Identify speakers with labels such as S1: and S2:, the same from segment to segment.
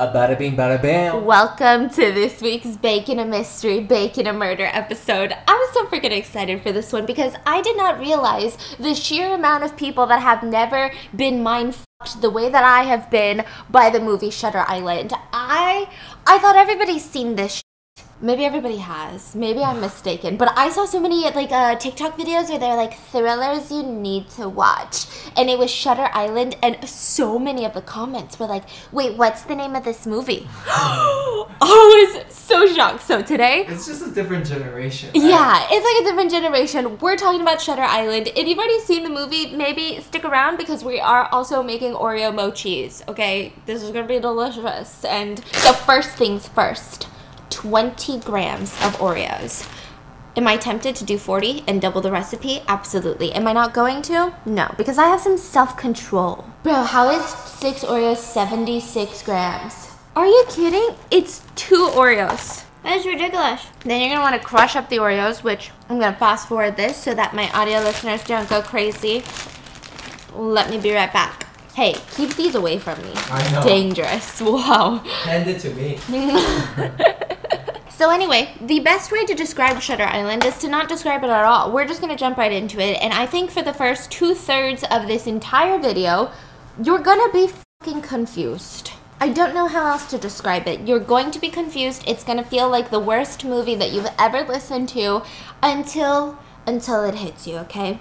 S1: A bada bing, bada bam.
S2: Welcome to this week's Baking a Mystery, Baking a Murder episode. I was so freaking excited for this one because I did not realize the sheer amount of people that have never been mind fucked the way that I have been by the movie Shutter Island. I I thought everybody's seen this Maybe everybody has. Maybe I'm mistaken. But I saw so many like uh, TikTok videos where they're like thrillers you need to watch, and it was Shutter Island, and so many of the comments were like, "Wait, what's the name of this movie?" oh, I was so shocked. So today,
S1: It's just a different generation. right?
S2: yeah, it's like a different generation. We're talking about Shutter Island. If you've already seen the movie, maybe stick around because we are also making Oreo mochis. Okay, this is gonna be delicious. And so first things first. 20 grams of Oreos. Am I tempted to do 40 and double the recipe? Absolutely. Am I not going to? No, because I have some self control. Bro, how is 6 Oreos 76 grams? Are you kidding? It's 2 Oreos. That is ridiculous. Then you're gonna wanna crush up the Oreos, which I'm gonna fast forward this so that my audio listeners don't go crazy. Let me be right back. Hey, keep these away from me.
S1: I know.
S2: Dangerous. Wow.
S1: Hand it to me.
S2: So anyway, the best way to describe Shutter Island is to not describe it at all. We're just gonna jump right into it, and I think for the first two thirds of this entire video, you're gonna be fucking confused. I don't know how else to describe it. You're going to be confused. It's gonna feel like the worst movie that you've ever listened to until until it hits you, okay?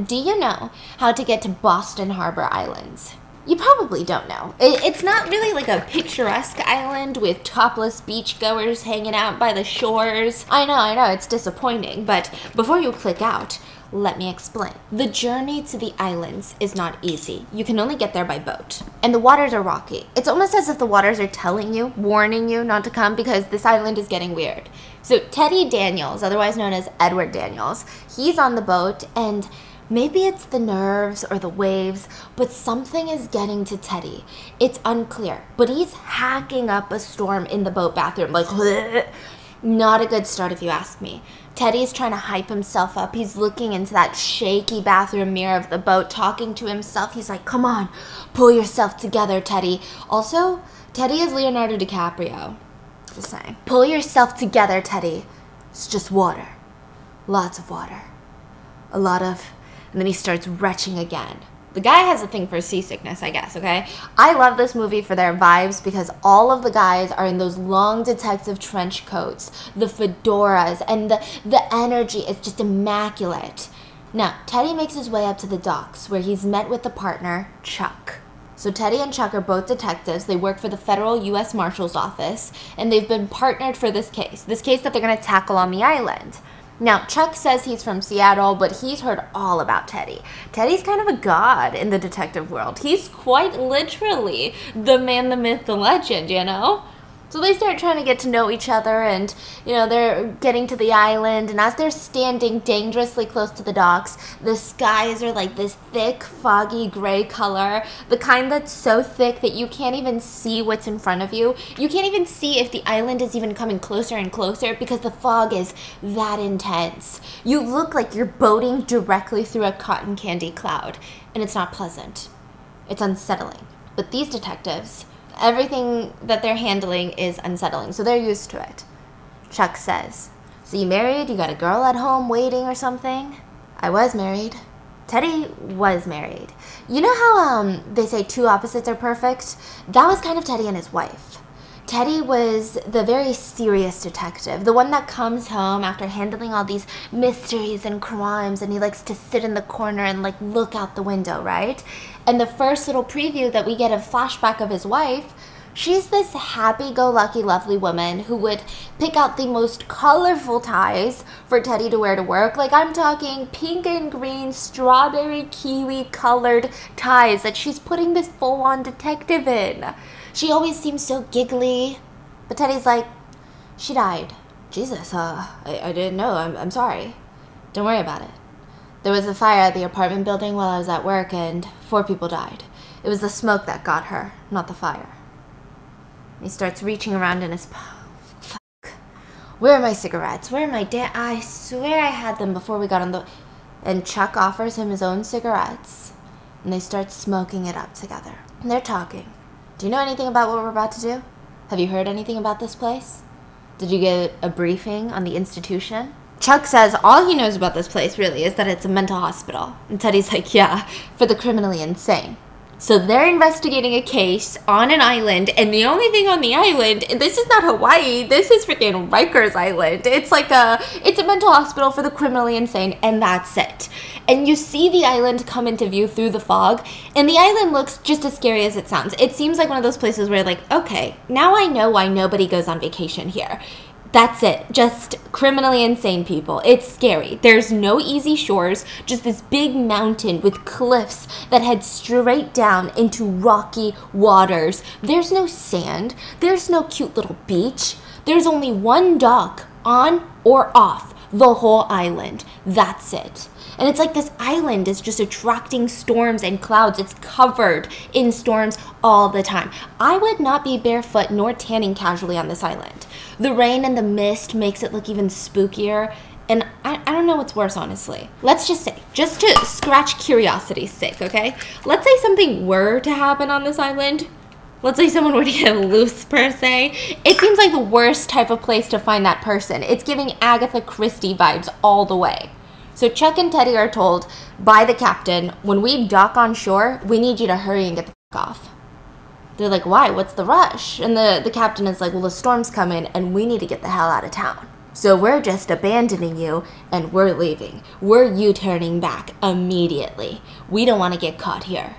S2: Do you know how to get to Boston Harbor Islands? You probably don't know. It, it's not really like a picturesque island with topless beachgoers hanging out by the shores. I know, I know, it's disappointing, but before you click out, let me explain. The journey to the islands is not easy. You can only get there by boat. And the waters are rocky. It's almost as if the waters are telling you, warning you not to come because this island is getting weird. So, Teddy Daniels, otherwise known as Edward Daniels, he's on the boat and Maybe it's the nerves or the waves, but something is getting to Teddy. It's unclear, but he's hacking up a storm in the boat bathroom. Like, not a good start if you ask me. Teddy's trying to hype himself up. He's looking into that shaky bathroom mirror of the boat, talking to himself. He's like, come on, pull yourself together, Teddy. Also, Teddy is Leonardo DiCaprio. Just saying. Pull yourself together, Teddy. It's just water. Lots of water. A lot of and then he starts retching again. The guy has a thing for seasickness, I guess, okay? I love this movie for their vibes because all of the guys are in those long detective trench coats, the fedoras, and the, the energy is just immaculate. Now, Teddy makes his way up to the docks where he's met with the partner, Chuck. So Teddy and Chuck are both detectives. They work for the federal U.S. Marshal's office, and they've been partnered for this case, this case that they're going to tackle on the island. Now, Chuck says he's from Seattle, but he's heard all about Teddy. Teddy's kind of a god in the detective world. He's quite literally the man, the myth, the legend, you know? So they start trying to get to know each other, and you know, they're getting to the island. And as they're standing dangerously close to the docks, the skies are like this thick, foggy gray color the kind that's so thick that you can't even see what's in front of you. You can't even see if the island is even coming closer and closer because the fog is that intense. You look like you're boating directly through a cotton candy cloud, and it's not pleasant, it's unsettling. But these detectives, everything that they're handling is unsettling, so they're used to it. Chuck says, So you married? You got a girl at home waiting or something? I was married. Teddy was married. You know how um, they say two opposites are perfect? That was kind of Teddy and his wife. Teddy was the very serious detective, the one that comes home after handling all these mysteries and crimes, and he likes to sit in the corner and like look out the window, right? And the first little preview that we get a flashback of his wife, she's this happy go lucky, lovely woman who would pick out the most colorful ties for Teddy to wear to work. Like, I'm talking pink and green, strawberry kiwi colored ties that she's putting this full on detective in. She always seems so giggly. But Teddy's like, she died. Jesus, uh, I, I didn't know. I'm, I'm sorry. Don't worry about it. There was a fire at the apartment building while I was at work, and four people died. It was the smoke that got her, not the fire. He starts reaching around in his. Fuck. Where are my cigarettes? Where are my da- I swear I had them before we got on the. And Chuck offers him his own cigarettes, and they start smoking it up together. And they're talking. Do you know anything about what we're about to do? Have you heard anything about this place? Did you get a briefing on the institution? Chuck says all he knows about this place really is that it's a mental hospital. And Teddy's like, yeah, for the criminally insane. So they're investigating a case on an island, and the only thing on the island, this is not Hawaii, this is freaking Rikers Island. It's like a, it's a mental hospital for the criminally insane, and that's it. And you see the island come into view through the fog, and the island looks just as scary as it sounds. It seems like one of those places where, like, okay, now I know why nobody goes on vacation here. That's it. Just criminally insane people. It's scary. There's no easy shores, just this big mountain with cliffs that head straight down into rocky waters. There's no sand. There's no cute little beach. There's only one dock on or off the whole island. That's it. And it's like this island is just attracting storms and clouds. It's covered in storms all the time. I would not be barefoot nor tanning casually on this island. The rain and the mist makes it look even spookier. And I, I don't know what's worse, honestly. Let's just say, just to scratch curiosity's sake, okay? Let's say something were to happen on this island. Let's say someone were to get loose, per se. It seems like the worst type of place to find that person. It's giving Agatha Christie vibes all the way. So Chuck and Teddy are told by the captain, when we dock on shore, we need you to hurry and get the fuck off. They're like, why? What's the rush? And the, the captain is like, well, the storm's coming and we need to get the hell out of town. So we're just abandoning you and we're leaving. We're U turning back immediately. We don't want to get caught here.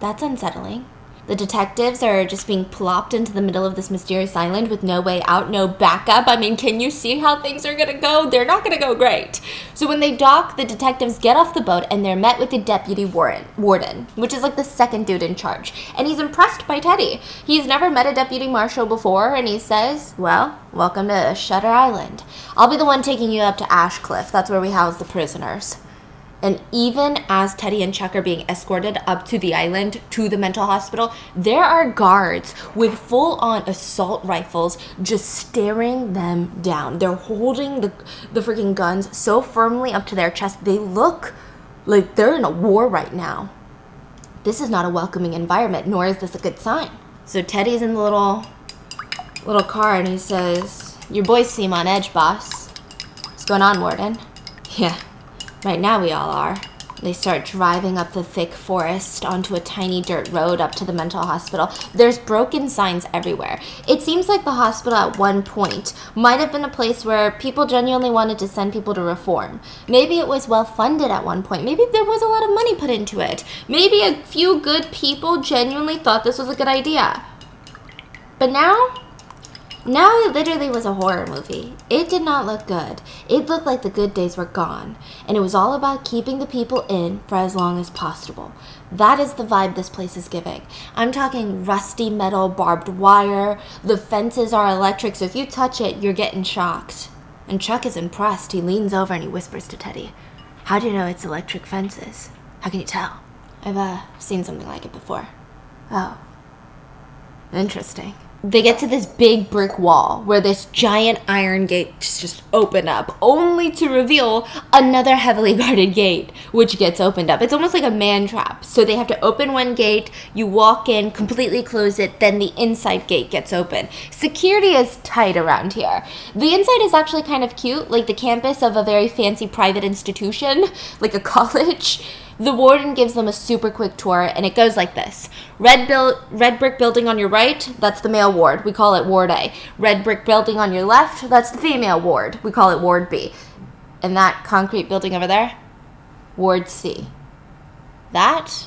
S2: That's unsettling. The detectives are just being plopped into the middle of this mysterious island with no way out, no backup. I mean, can you see how things are gonna go? They're not gonna go great. So when they dock, the detectives get off the boat and they're met with the deputy warden, warden, which is like the second dude in charge. And he's impressed by Teddy. He's never met a deputy marshal before, and he says, Well, welcome to Shutter Island. I'll be the one taking you up to Ashecliffe. That's where we house the prisoners. And even as Teddy and Chuck are being escorted up to the island to the mental hospital, there are guards with full on assault rifles just staring them down. They're holding the, the freaking guns so firmly up to their chest, they look like they're in a war right now. This is not a welcoming environment, nor is this a good sign. So Teddy's in the little little car and he says, Your boys seem on edge, boss. What's going on, Warden? Yeah, Right now we all are. They start driving up the thick forest onto a tiny dirt road up to the mental hospital. There's broken signs everywhere. It seems like the hospital at one point might have been a place where people genuinely wanted to send people to reform. Maybe it was well funded at one point. Maybe there was a lot of money put into it. Maybe a few good people genuinely thought this was a good idea. But now, now it literally was a horror movie. It did not look good. It looked like the good days were gone, and it was all about keeping the people in for as long as possible. That is the vibe this place is giving. I'm talking rusty metal barbed wire. The fences are electric, so if you touch it, you're getting shocked. And Chuck is impressed. He leans over and he whispers to Teddy, How do you know it's electric fences? How can you tell? I've uh, seen something like it before. Oh. Interesting they get to this big brick wall where this giant iron gate just open up only to reveal another heavily guarded gate which gets opened up. It's almost like a man trap. So they have to open one gate you walk in completely close it then the inside gate gets open. Security is tight around here. The inside is actually kind of cute like the campus of a very fancy private institution like a college the warden gives them a super quick tour, and it goes like this red, bil- red brick building on your right, that's the male ward. We call it Ward A. Red brick building on your left, that's the female ward. We call it Ward B. And that concrete building over there, Ward C. That,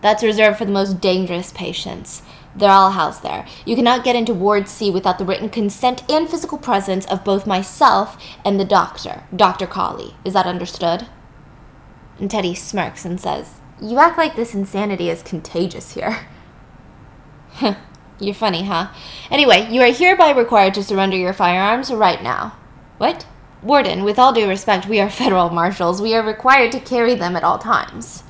S2: that's reserved for the most dangerous patients. They're all housed there. You cannot get into Ward C without the written consent and physical presence of both myself and the doctor, Dr. Colley. Is that understood? And Teddy smirks and says, You act like this insanity is contagious here. You're funny, huh? Anyway, you are hereby required to surrender your firearms right now. What? Warden, with all due respect, we are federal marshals. We are required to carry them at all times.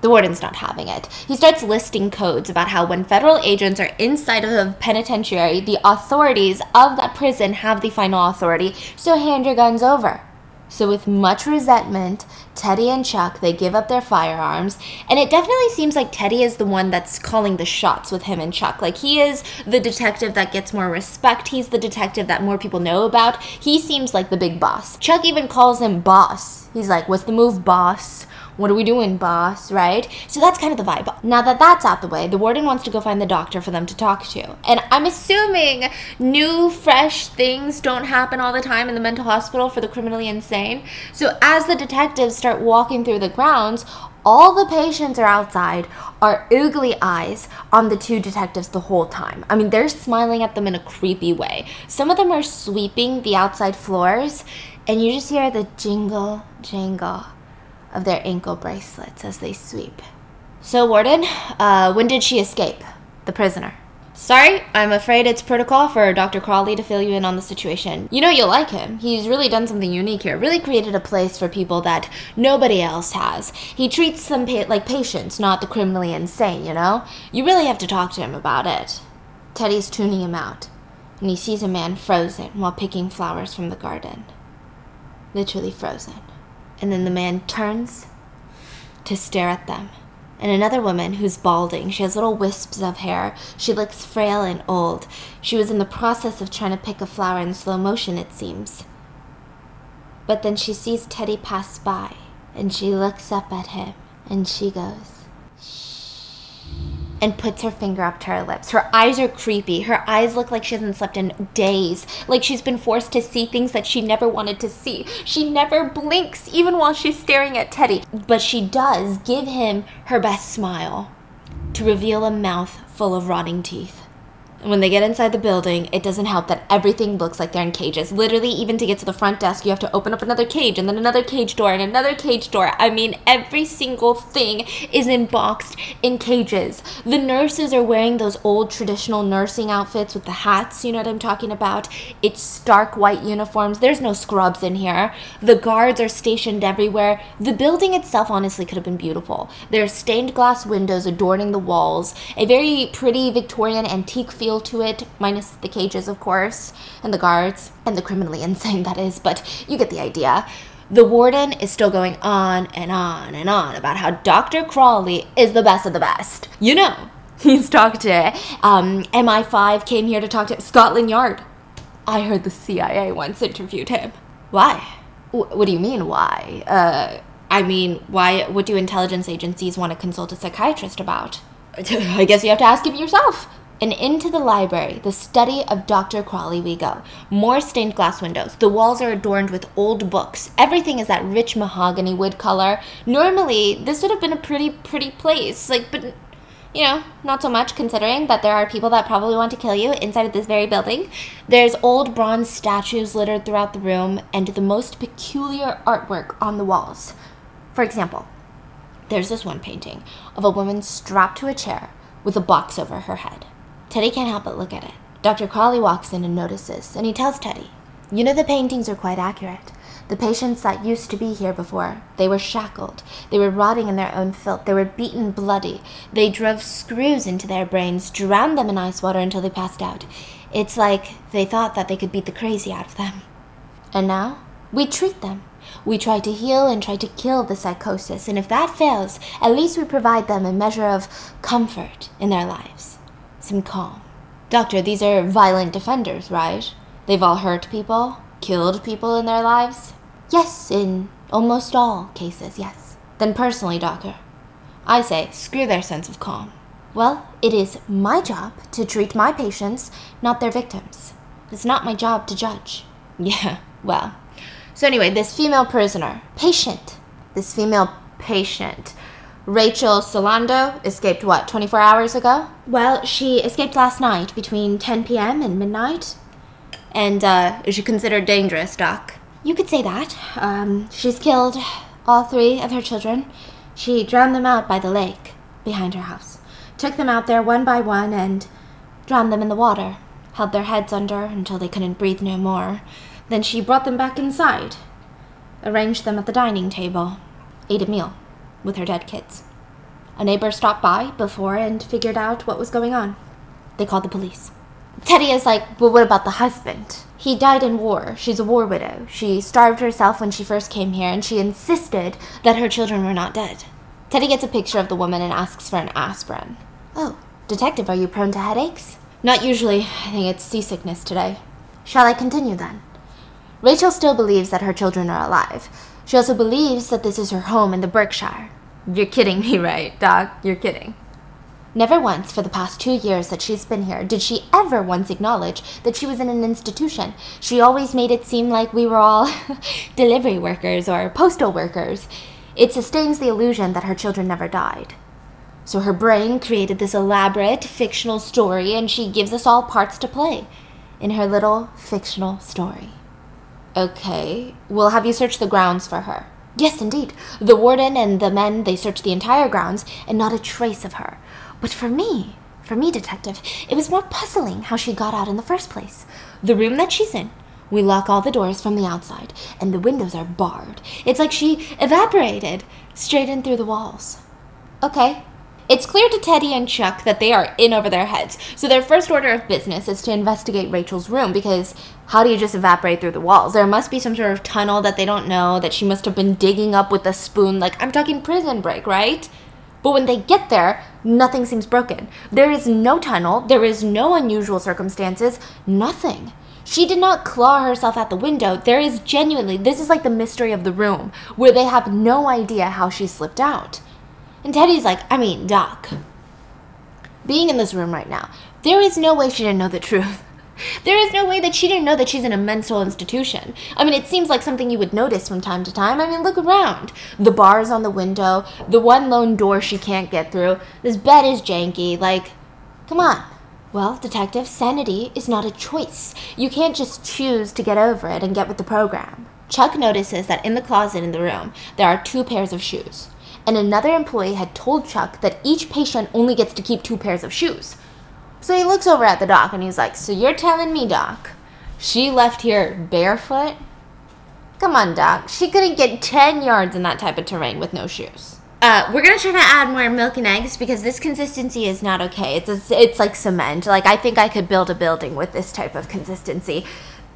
S2: The warden's not having it. He starts listing codes about how when federal agents are inside of a penitentiary, the authorities of that prison have the final authority, so hand your guns over. So, with much resentment, Teddy and Chuck they give up their firearms, and it definitely seems like Teddy is the one that's calling the shots with him and Chuck. Like he is the detective that gets more respect. He's the detective that more people know about. He seems like the big boss. Chuck even calls him boss. He's like, "What's the move, boss?" What are we doing, boss? Right? So that's kind of the vibe. Now that that's out the way, the warden wants to go find the doctor for them to talk to. And I'm assuming new, fresh things don't happen all the time in the mental hospital for the criminally insane. So as the detectives start walking through the grounds, all the patients are outside are oogly eyes on the two detectives the whole time. I mean, they're smiling at them in a creepy way. Some of them are sweeping the outside floors, and you just hear the jingle, jingle of their ankle bracelets as they sweep. So, Warden, uh, when did she escape? The prisoner. Sorry, I'm afraid it's protocol for Dr. Crawley to fill you in on the situation. You know you'll like him. He's really done something unique here. Really created a place for people that nobody else has. He treats them pa- like patients, not the criminally insane, you know? You really have to talk to him about it. Teddy's tuning him out, and he sees a man frozen while picking flowers from the garden. Literally frozen. And then the man turns to stare at them. And another woman who's balding. She has little wisps of hair. She looks frail and old. She was in the process of trying to pick a flower in slow motion, it seems. But then she sees Teddy pass by, and she looks up at him, and she goes, and puts her finger up to her lips. Her eyes are creepy. Her eyes look like she hasn't slept in days, like she's been forced to see things that she never wanted to see. She never blinks, even while she's staring at Teddy. But she does give him her best smile to reveal a mouth full of rotting teeth. When they get inside the building, it doesn't help that everything looks like they're in cages. Literally, even to get to the front desk, you have to open up another cage and then another cage door and another cage door. I mean, every single thing is in boxed in cages. The nurses are wearing those old traditional nursing outfits with the hats, you know what I'm talking about? It's stark white uniforms. There's no scrubs in here. The guards are stationed everywhere. The building itself, honestly, could have been beautiful. There are stained glass windows adorning the walls, a very pretty Victorian antique feel feel to it, minus the cages, of course, and the guards, and the criminally insane, that is, but you get the idea. The warden is still going on and on and on about how Dr. Crawley is the best of the best. You know, he's talked to um, MI5, came here to talk to Scotland Yard. I heard the CIA once interviewed him. Why? W- what do you mean, why? Uh, I mean, why? What do intelligence agencies want to consult a psychiatrist about? I guess you have to ask him yourself and into the library, the study of Dr. Crawley, we go. More stained glass windows. The walls are adorned with old books. Everything is that rich mahogany wood color. Normally, this would have been a pretty, pretty place. Like, but, you know, not so much considering that there are people that probably want to kill you inside of this very building. There's old bronze statues littered throughout the room and the most peculiar artwork on the walls. For example, there's this one painting of a woman strapped to a chair with a box over her head. Teddy can't help but look at it. Dr. Crawley walks in and notices, and he tells Teddy, You know the paintings are quite accurate. The patients that used to be here before, they were shackled. They were rotting in their own filth. They were beaten bloody. They drove screws into their brains, drowned them in ice water until they passed out. It's like they thought that they could beat the crazy out of them. And now, we treat them. We try to heal and try to kill the psychosis, and if that fails, at least we provide them a measure of comfort in their lives some calm. Doctor, these are violent offenders, right? They've all hurt people, killed people in their lives? Yes, in almost all cases, yes. Then personally, Doctor, I say screw their sense of calm. Well, it is my job to treat my patients, not their victims. It's not my job to judge. Yeah, well. So, anyway, this female prisoner, patient, this female patient Rachel Solando escaped what, 24 hours ago? Well, she escaped last night between 10 p.m. and midnight. And uh, is she considered dangerous, Doc? You could say that. Um, she's killed all three of her children. She drowned them out by the lake behind her house. Took them out there one by one and drowned them in the water. Held their heads under until they couldn't breathe no more. Then she brought them back inside. Arranged them at the dining table. Ate a meal with her dead kids. A neighbor stopped by before and figured out what was going on. They called the police. Teddy is like, well, what about the husband? He died in war. She's a war widow. She starved herself when she first came here, and she insisted that her children were not dead. Teddy gets a picture of the woman and asks for an aspirin. Oh, detective, are you prone to headaches? Not usually. I think it's seasickness today. Shall I continue then? Rachel still believes that her children are alive. She also believes that this is her home in the Berkshire. You're kidding me, right, Doc? You're kidding. Never once for the past two years that she's been here did she ever once acknowledge that she was in an institution. She always made it seem like we were all delivery workers or postal workers. It sustains the illusion that her children never died. So her brain created this elaborate fictional story and she gives us all parts to play in her little fictional story. Okay, we'll have you search the grounds for her. Yes, indeed. The warden and the men, they searched the entire grounds and not a trace of her. But for me, for me, detective, it was more puzzling how she got out in the first place. The room that she's in, we lock all the doors from the outside, and the windows are barred. It's like she evaporated straight in through the walls. Okay. It's clear to Teddy and Chuck that they are in over their heads, so their first order of business is to investigate Rachel's room because how do you just evaporate through the walls? There must be some sort of tunnel that they don't know that she must have been digging up with a spoon, like I'm talking prison break, right? But when they get there, nothing seems broken. There is no tunnel, there is no unusual circumstances, nothing. She did not claw herself out the window. There is genuinely, this is like the mystery of the room, where they have no idea how she slipped out. And Teddy's like, I mean, Doc, being in this room right now, there is no way she didn't know the truth. There is no way that she didn't know that she's in a mental institution. I mean, it seems like something you would notice from time to time. I mean, look around. The bars on the window, the one lone door she can't get through, this bed is janky. Like, come on. Well, detective, sanity is not a choice. You can't just choose to get over it and get with the program. Chuck notices that in the closet in the room, there are two pairs of shoes. And another employee had told Chuck that each patient only gets to keep two pairs of shoes. So he looks over at the doc and he's like, So you're telling me, doc, she left here barefoot? Come on, doc. She couldn't get 10 yards in that type of terrain with no shoes. Uh, we're gonna try to add more milk and eggs because this consistency is not okay. It's a, it's like cement. Like I think I could build a building with this type of consistency.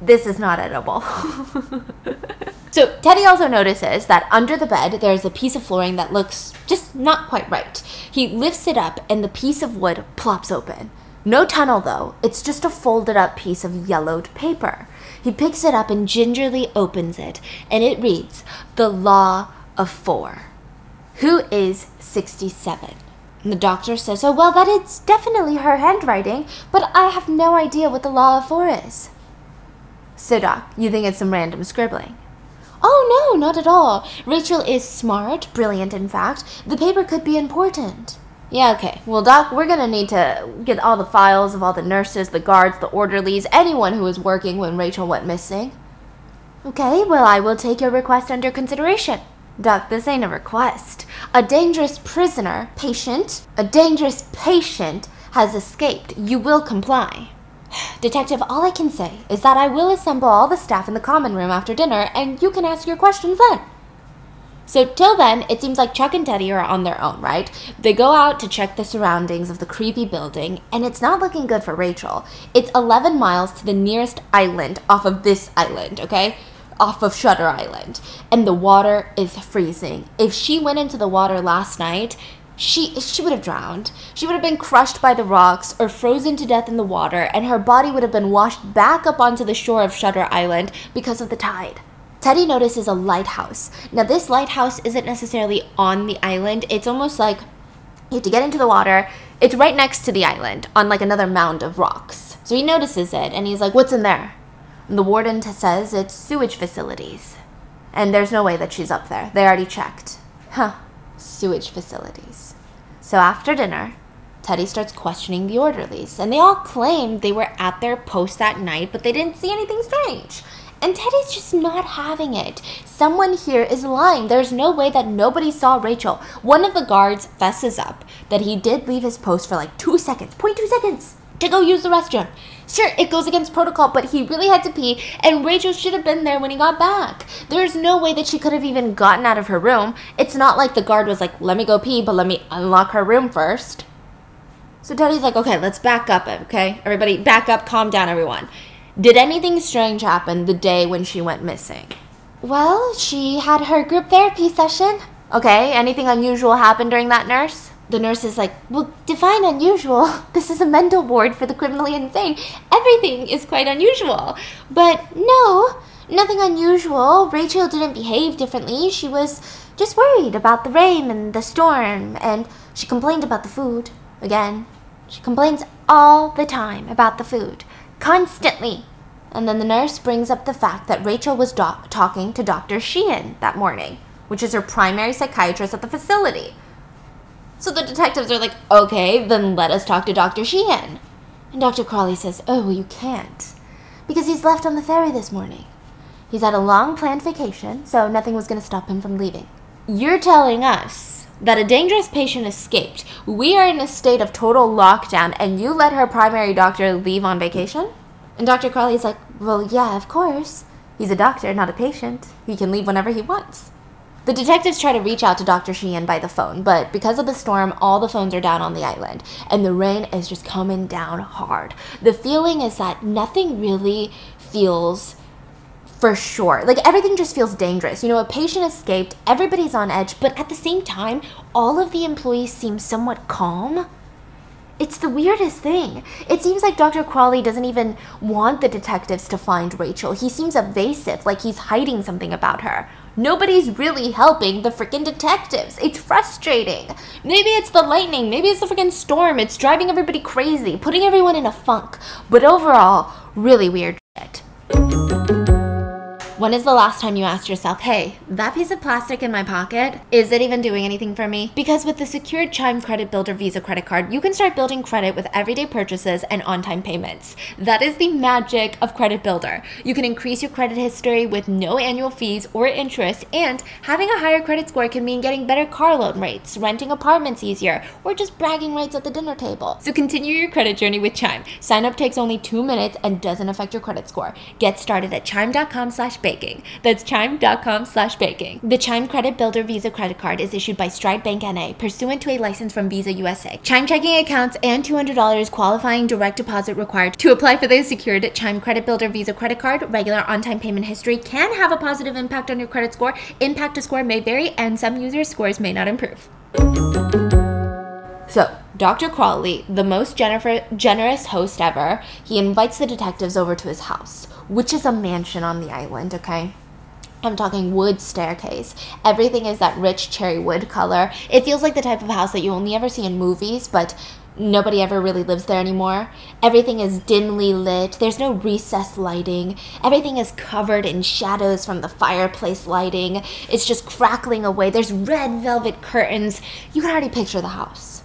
S2: This is not edible. so Teddy also notices that under the bed there's a piece of flooring that looks just not quite right. He lifts it up and the piece of wood plops open. No tunnel, though. It's just a folded up piece of yellowed paper. He picks it up and gingerly opens it, and it reads The Law of Four. Who is 67? And the doctor says, Oh, well, that is definitely her handwriting, but I have no idea what the Law of Four is. So, Doc, you think it's some random scribbling? Oh, no, not at all. Rachel is smart, brilliant, in fact. The paper could be important. Yeah, okay. Well, Doc, we're gonna need to get all the files of all the nurses, the guards, the orderlies, anyone who was working when Rachel went missing. Okay, well, I will take your request under consideration. Doc, this ain't a request. A dangerous prisoner, patient, a dangerous patient has escaped. You will comply. Detective, all I can say is that I will assemble all the staff in the common room after dinner, and you can ask your questions then. So, till then, it seems like Chuck and Teddy are on their own, right? They go out to check the surroundings of the creepy building, and it's not looking good for Rachel. It's 11 miles to the nearest island off of this island, okay? Off of Shutter Island. And the water is freezing. If she went into the water last night, she she would have drowned. She would have been crushed by the rocks or frozen to death in the water, and her body would have been washed back up onto the shore of Shutter Island because of the tide. Teddy notices a lighthouse. Now, this lighthouse isn't necessarily on the island, it's almost like you have to get into the water. It's right next to the island on like another mound of rocks. So he notices it and he's like, What's in there? And the warden says it's sewage facilities. And there's no way that she's up there. They already checked. Huh. Sewage facilities. So after dinner, Teddy starts questioning the orderlies, and they all claim they were at their post that night, but they didn't see anything strange. And Teddy's just not having it. Someone here is lying. There's no way that nobody saw Rachel. One of the guards fesses up that he did leave his post for like two seconds, 0.2 seconds, to go use the restroom. Sure, it goes against protocol, but he really had to pee, and Rachel should have been there when he got back. There's no way that she could have even gotten out of her room. It's not like the guard was like, let me go pee, but let me unlock her room first. So Teddy's like, okay, let's back up, okay? Everybody, back up, calm down, everyone. Did anything strange happen the day when she went missing? Well, she had her group therapy session. Okay, anything unusual happened during that nurse? The nurse is like, Well, define unusual. This is a mental ward for the criminally insane. Everything is quite unusual. But no, nothing unusual. Rachel didn't behave differently. She was just worried about the rain and the storm, and she complained about the food. Again, she complains all the time about the food. Constantly. And then the nurse brings up the fact that Rachel was talking to Dr. Sheehan that morning, which is her primary psychiatrist at the facility. So the detectives are like, okay, then let us talk to Dr. Sheehan. And Dr. Crawley says, oh, you can't. Because he's left on the ferry this morning. He's had a long planned vacation, so nothing was going to stop him from leaving. You're telling us that a dangerous patient escaped. We are in a state of total lockdown, and you let her primary doctor leave on vacation? And Dr. Crawley's like, Well, yeah, of course. He's a doctor, not a patient. He can leave whenever he wants. The detectives try to reach out to Dr. Sheehan by the phone, but because of the storm, all the phones are down on the island, and the rain is just coming down hard. The feeling is that nothing really feels for sure. Like everything just feels dangerous. You know, a patient escaped, everybody's on edge, but at the same time, all of the employees seem somewhat calm. It's the weirdest thing. It seems like Dr. Crawley doesn't even want the detectives to find Rachel. He seems evasive, like he's hiding something about her. Nobody's really helping the freaking detectives. It's frustrating. Maybe it's the lightning, maybe it's the freaking storm. It's driving everybody crazy, putting everyone in a funk. But overall, really weird shit. When is the last time you asked yourself, hey, that piece of plastic in my pocket, is it even doing anything for me? Because with the secured Chime Credit Builder Visa credit card, you can start building credit with everyday purchases and on time payments. That is the magic of Credit Builder. You can increase your credit history with no annual fees or interest, and having a higher credit score can mean getting better car loan rates, renting apartments easier, or just bragging rights at the dinner table. So continue your credit journey with Chime. Sign up takes only two minutes and doesn't affect your credit score. Get started at chime.com slash baking. That's chime.com slash baking. The Chime Credit Builder Visa credit card is issued by Stride Bank NA, pursuant to a license from Visa USA. Chime checking accounts and $200 qualifying direct deposit required. To apply for the secured Chime Credit Builder Visa credit card, regular on-time payment history can have a positive impact on your credit score. Impact to score may vary, and some users' scores may not improve. So, Dr. Crawley, the most gener- generous host ever, he invites the detectives over to his house, which is a mansion on the island, okay? I'm talking wood staircase. Everything is that rich cherry wood color. It feels like the type of house that you only ever see in movies, but nobody ever really lives there anymore. Everything is dimly lit. There's no recessed lighting. Everything is covered in shadows from the fireplace lighting. It's just crackling away. There's red velvet curtains. You can already picture the house.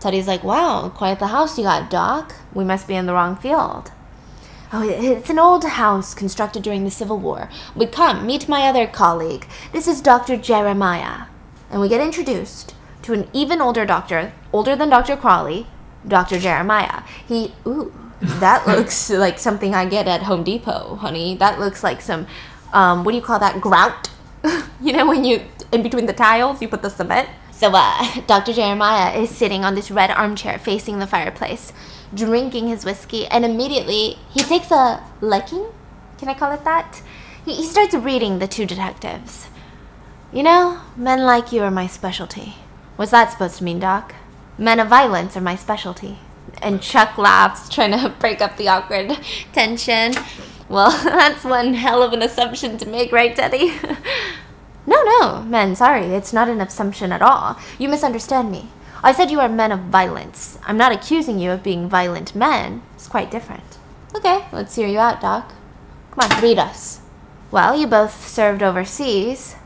S2: Teddy's like, wow, quite the house you got, Doc. We must be in the wrong field. Oh, it's an old house constructed during the Civil War. We come, meet my other colleague. This is Dr. Jeremiah. And we get introduced to an even older doctor, older than Dr. Crawley, Dr. Jeremiah. He, ooh, that looks like something I get at Home Depot, honey. That looks like some, um, what do you call that, grout? you know, when you, in between the tiles, you put the cement? So, uh, Dr. Jeremiah is sitting on this red armchair facing the fireplace, drinking his whiskey, and immediately he takes a liking. Can I call it that? He, he starts reading the two detectives. You know, men like you are my specialty. What's that supposed to mean, Doc? Men of violence are my specialty. And Chuck laughs, trying to break up the awkward tension. Well, that's one hell of an assumption to make, right, Teddy? No, no, men, sorry, it's not an assumption at all. You misunderstand me. I said you are men of violence. I'm not accusing you of being violent men. It's quite different. Okay, let's hear you out, Doc. Come on, read us. Well, you both served overseas.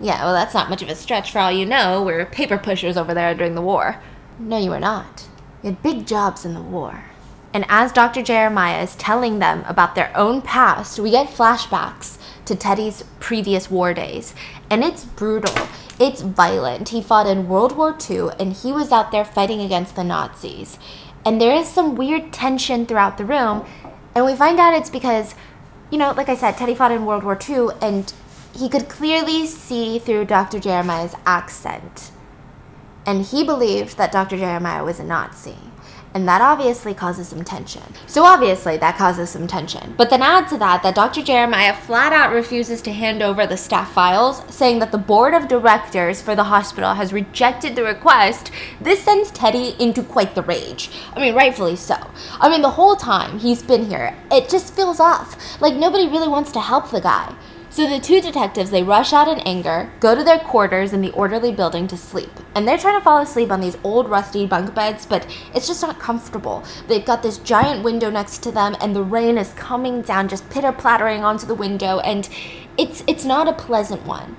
S2: Yeah, well, that's not much of a stretch for all you know. We're paper pushers over there during the war. No, you were not. You had big jobs in the war. And as Dr. Jeremiah is telling them about their own past, we get flashbacks to Teddy's previous war days. And it's brutal. It's violent. He fought in World War II and he was out there fighting against the Nazis. And there is some weird tension throughout the room. And we find out it's because, you know, like I said, Teddy fought in World War II and he could clearly see through Dr. Jeremiah's accent. And he believed that Dr. Jeremiah was a Nazi. And that obviously causes some tension. So obviously that causes some tension. But then add to that that Dr. Jeremiah flat out refuses to hand over the staff files, saying that the board of directors for the hospital has rejected the request. This sends Teddy into quite the rage. I mean, rightfully so. I mean, the whole time he's been here, it just feels off. Like nobody really wants to help the guy. So the two detectives, they rush out in anger, go to their quarters in the orderly building to sleep. And they're trying to fall asleep on these old rusty bunk beds, but it's just not comfortable. They've got this giant window next to them and the rain is coming down just pitter-plattering onto the window and it's it's not a pleasant one.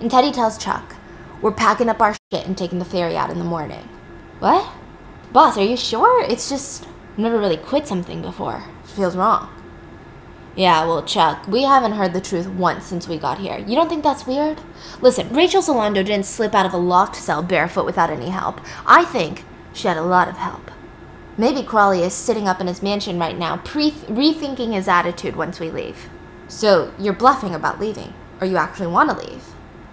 S2: And Teddy tells Chuck, "We're packing up our shit and taking the ferry out in the morning." What? Boss, are you sure? It's just I've never really quit something before. It feels wrong. Yeah, well, Chuck, we haven't heard the truth once since we got here. You don't think that's weird? Listen, Rachel Solando didn't slip out of a locked cell barefoot without any help. I think she had a lot of help. Maybe Crawley is sitting up in his mansion right now, rethinking his attitude once we leave. So, you're bluffing about leaving, or you actually want to leave?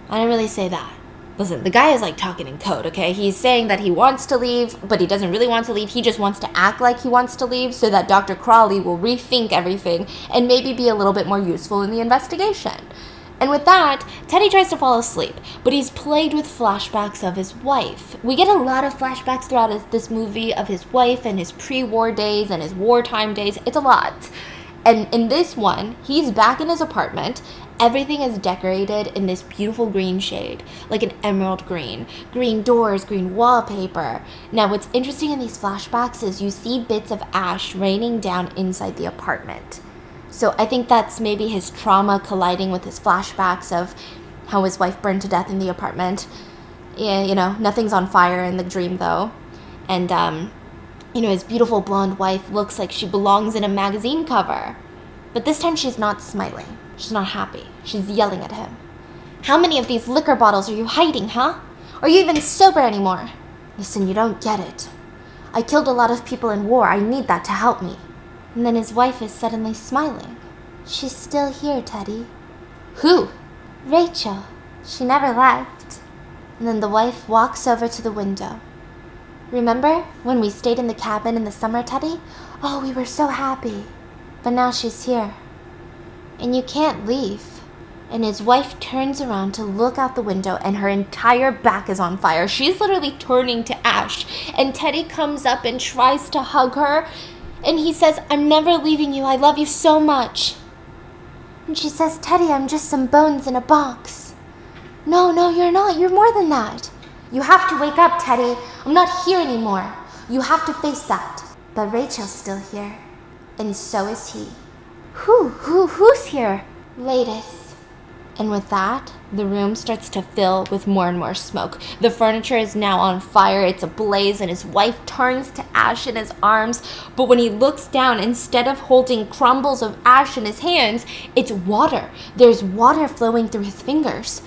S2: I didn't really say that. Listen, the guy is like talking in code, okay? He's saying that he wants to leave, but he doesn't really want to leave. He just wants to act like he wants to leave so that Dr. Crawley will rethink everything and maybe be a little bit more useful in the investigation. And with that, Teddy tries to fall asleep, but he's plagued with flashbacks of his wife. We get a lot of flashbacks throughout this movie of his wife and his pre war days and his wartime days. It's a lot. And in this one, he's back in his apartment Everything is decorated in this beautiful green shade, like an emerald green. Green doors, green wallpaper. Now, what's interesting in these flashbacks is you see bits of ash raining down inside the apartment. So I think that's maybe his trauma colliding with his flashbacks of how his wife burned to death in the apartment. Yeah, you know, nothing's on fire in the dream though. And, um, you know, his beautiful blonde wife looks like she belongs in a magazine cover. But this time she's not smiling. She's not happy. She's yelling at him. How many of these liquor bottles are you hiding, huh? Are you even sober anymore? Listen, you don't get it. I killed a lot of people in war. I need that to help me. And then his wife is suddenly smiling. She's still here, Teddy. Who? Rachel. She never left. And then the wife walks over to the window. Remember when we stayed in the cabin in the summer, Teddy? Oh, we were so happy. But now she's here and you can't leave. And his wife turns around to look out the window, and her entire back is on fire. She's literally turning to ash. And Teddy comes up and tries to hug her. And he says, I'm never leaving you. I love you so much. And she says, Teddy, I'm just some bones in a box. No, no, you're not. You're more than that. You have to wake up, Teddy. I'm not here anymore. You have to face that. But Rachel's still here. And so is he. Who, who, who's here? Latest. And with that, the room starts to fill with more and more smoke. The furniture is now on fire, it's ablaze, and his wife turns to ash in his arms. But when he looks down, instead of holding crumbles of ash in his hands, it's water. There's water flowing through his fingers.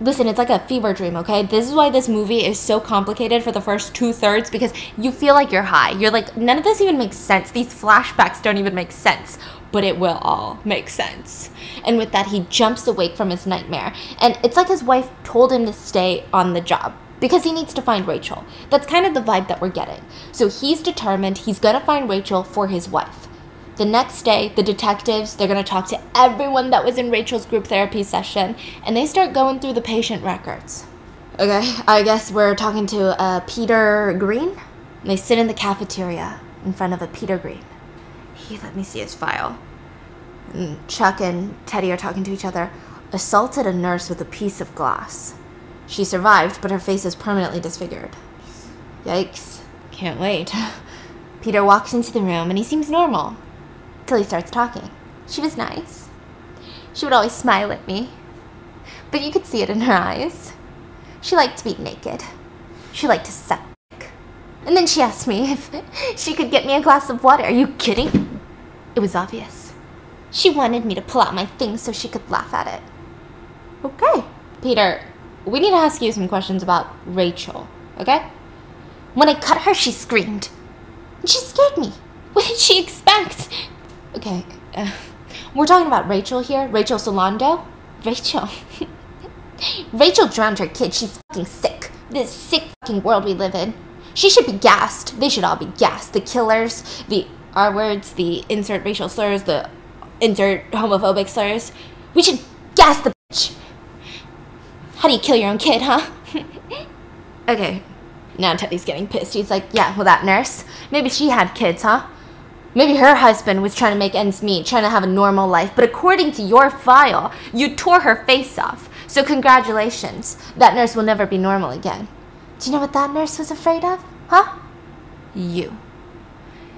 S2: Listen, it's like a fever dream, okay? This is why this movie is so complicated for the first two thirds because you feel like you're high. You're like, none of this even makes sense. These flashbacks don't even make sense but it will all make sense. And with that, he jumps awake from his nightmare. And it's like his wife told him to stay on the job because he needs to find Rachel. That's kind of the vibe that we're getting. So he's determined he's going to find Rachel for his wife. The next day, the detectives, they're going to talk to everyone that was in Rachel's group therapy session, and they start going through the patient records. Okay, I guess we're talking to uh, Peter Green. they sit in the cafeteria in front of a Peter Green he let me see his file. And Chuck and Teddy are talking to each other. Assaulted a nurse with a piece of glass. She survived, but her face is permanently disfigured. Yikes. Can't wait. Peter walks into the room and he seems normal. Till he starts talking. She was nice. She would always smile at me. But you could see it in her eyes. She liked to be naked. She liked to suck. And then she asked me if she could get me a glass of water. Are you kidding? It was obvious. She wanted me to pull out my things so she could laugh at it. Okay. Peter, we need to ask you some questions about Rachel, okay? When I cut her, she screamed. She scared me. What did she expect? Okay, uh, we're talking about Rachel here. Rachel Solando. Rachel. Rachel drowned her kid. She's fucking sick. This sick fucking world we live in. She should be gassed. They should all be gassed. The killers, the R words, the insert racial slurs, the insert homophobic slurs. We should gas the bitch. How do you kill your own kid, huh? okay. Now Teddy's getting pissed. He's like, yeah, well, that nurse. Maybe she had kids, huh? Maybe her husband was trying to make ends meet, trying to have a normal life, but according to your file, you tore her face off. So, congratulations. That nurse will never be normal again. Do you know what that nurse was afraid of? Huh? You.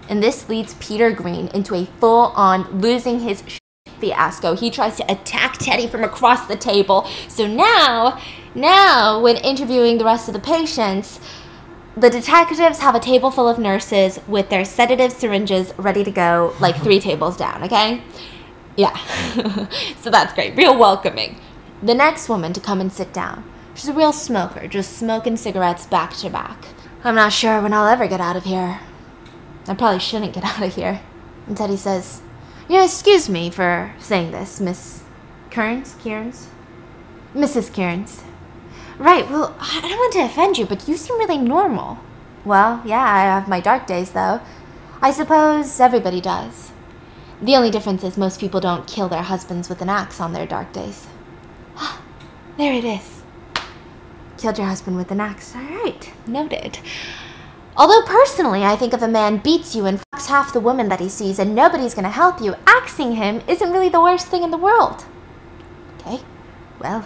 S2: And this leads Peter Green into a full on losing his fiasco. He tries to attack Teddy from across the table. So now, now, when interviewing the rest of the patients, the detectives have a table full of nurses with their sedative syringes ready to go, like three tables down, okay? Yeah. so that's great. Real welcoming. The next woman to come and sit down. She's a real smoker, just smoking cigarettes back to back. I'm not sure when I'll ever get out of here. I probably shouldn't get out of here. And Teddy says, You know, excuse me for saying this, Miss Kearns? Kearns? Mrs. Kearns. Right, well, I don't want to offend you, but you seem really normal. Well, yeah, I have my dark days, though. I suppose everybody does. The only difference is most people don't kill their husbands with an axe on their dark days. there it is. Killed your husband with an axe. All right, noted. Although personally, I think if a man beats you and fucks half the woman that he sees and nobody's gonna help you, axing him isn't really the worst thing in the world. Okay, well,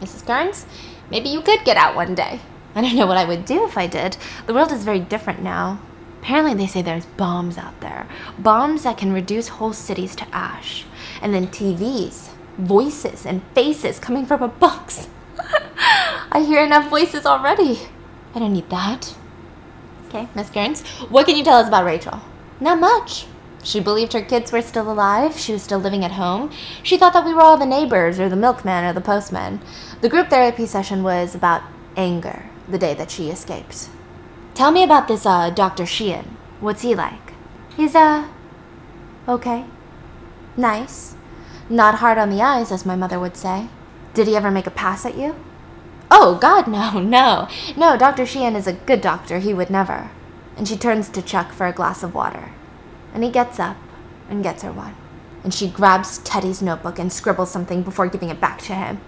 S2: Mrs. Kearns, maybe you could get out one day. I don't know what I would do if I did. The world is very different now. Apparently, they say there's bombs out there. Bombs that can reduce whole cities to ash. And then TVs, voices, and faces coming from a box. I hear enough voices already. I don't need that. Okay, Miss Kearns, what can you tell us about Rachel? Not much. She believed her kids were still alive. She was still living at home. She thought that we were all the neighbors or the milkman or the postman. The group therapy session was about anger the day that she escaped. Tell me about this uh, Dr. Sheehan. What's he like? He's, uh, okay. Nice. Not hard on the eyes, as my mother would say. Did he ever make a pass at you? Oh, God, no, no. No, Dr. Sheehan is a good doctor. He would never. And she turns to Chuck for a glass of water. And he gets up and gets her one. And she grabs Teddy's notebook and scribbles something before giving it back to him.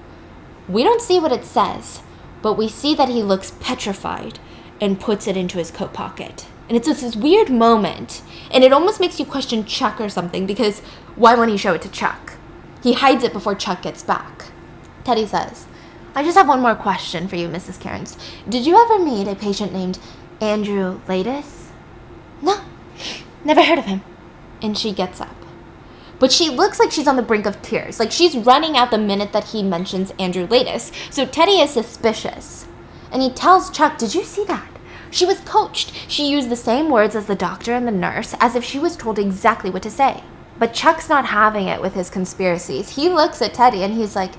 S2: We don't see what it says, but we see that he looks petrified and puts it into his coat pocket. And it's this weird moment. And it almost makes you question Chuck or something because why won't he show it to Chuck? He hides it before Chuck gets back. Teddy says, I just have one more question for you, Mrs. Kearns. Did you ever meet a patient named Andrew Laeddis? No, never heard of him. And she gets up. But she looks like she's on the brink of tears. Like she's running out the minute that he mentions Andrew Laeddis. So Teddy is suspicious. And he tells Chuck, Did you see that? She was coached. She used the same words as the doctor and the nurse, as if she was told exactly what to say. But Chuck's not having it with his conspiracies. He looks at Teddy and he's like,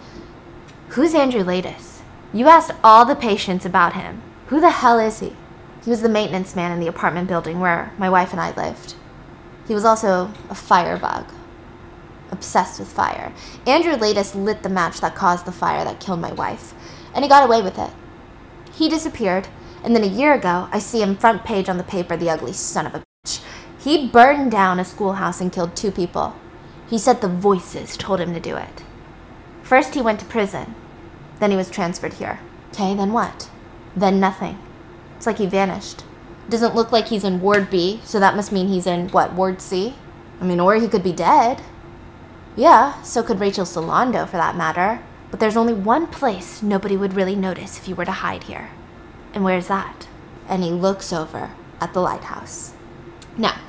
S2: Who's Andrew Laeddis? You asked all the patients about him. Who the hell is he? He was the maintenance man in the apartment building where my wife and I lived. He was also a firebug. Obsessed with fire. Andrew Laeddis lit the match that caused the fire that killed my wife, and he got away with it. He disappeared, and then a year ago, I see him front page on the paper, the ugly son of a bitch. He burned down a schoolhouse and killed two people. He said the voices told him to do it. First, he went to prison. Then he was transferred here. Okay, then what? Then nothing. It's like he vanished. Doesn't look like he's in Ward B, so that must mean he's in, what, Ward C? I mean, or he could be dead. Yeah, so could Rachel Solando for that matter. But there's only one place nobody would really notice if you were to hide here. And where's that? And he looks over at the lighthouse. Now,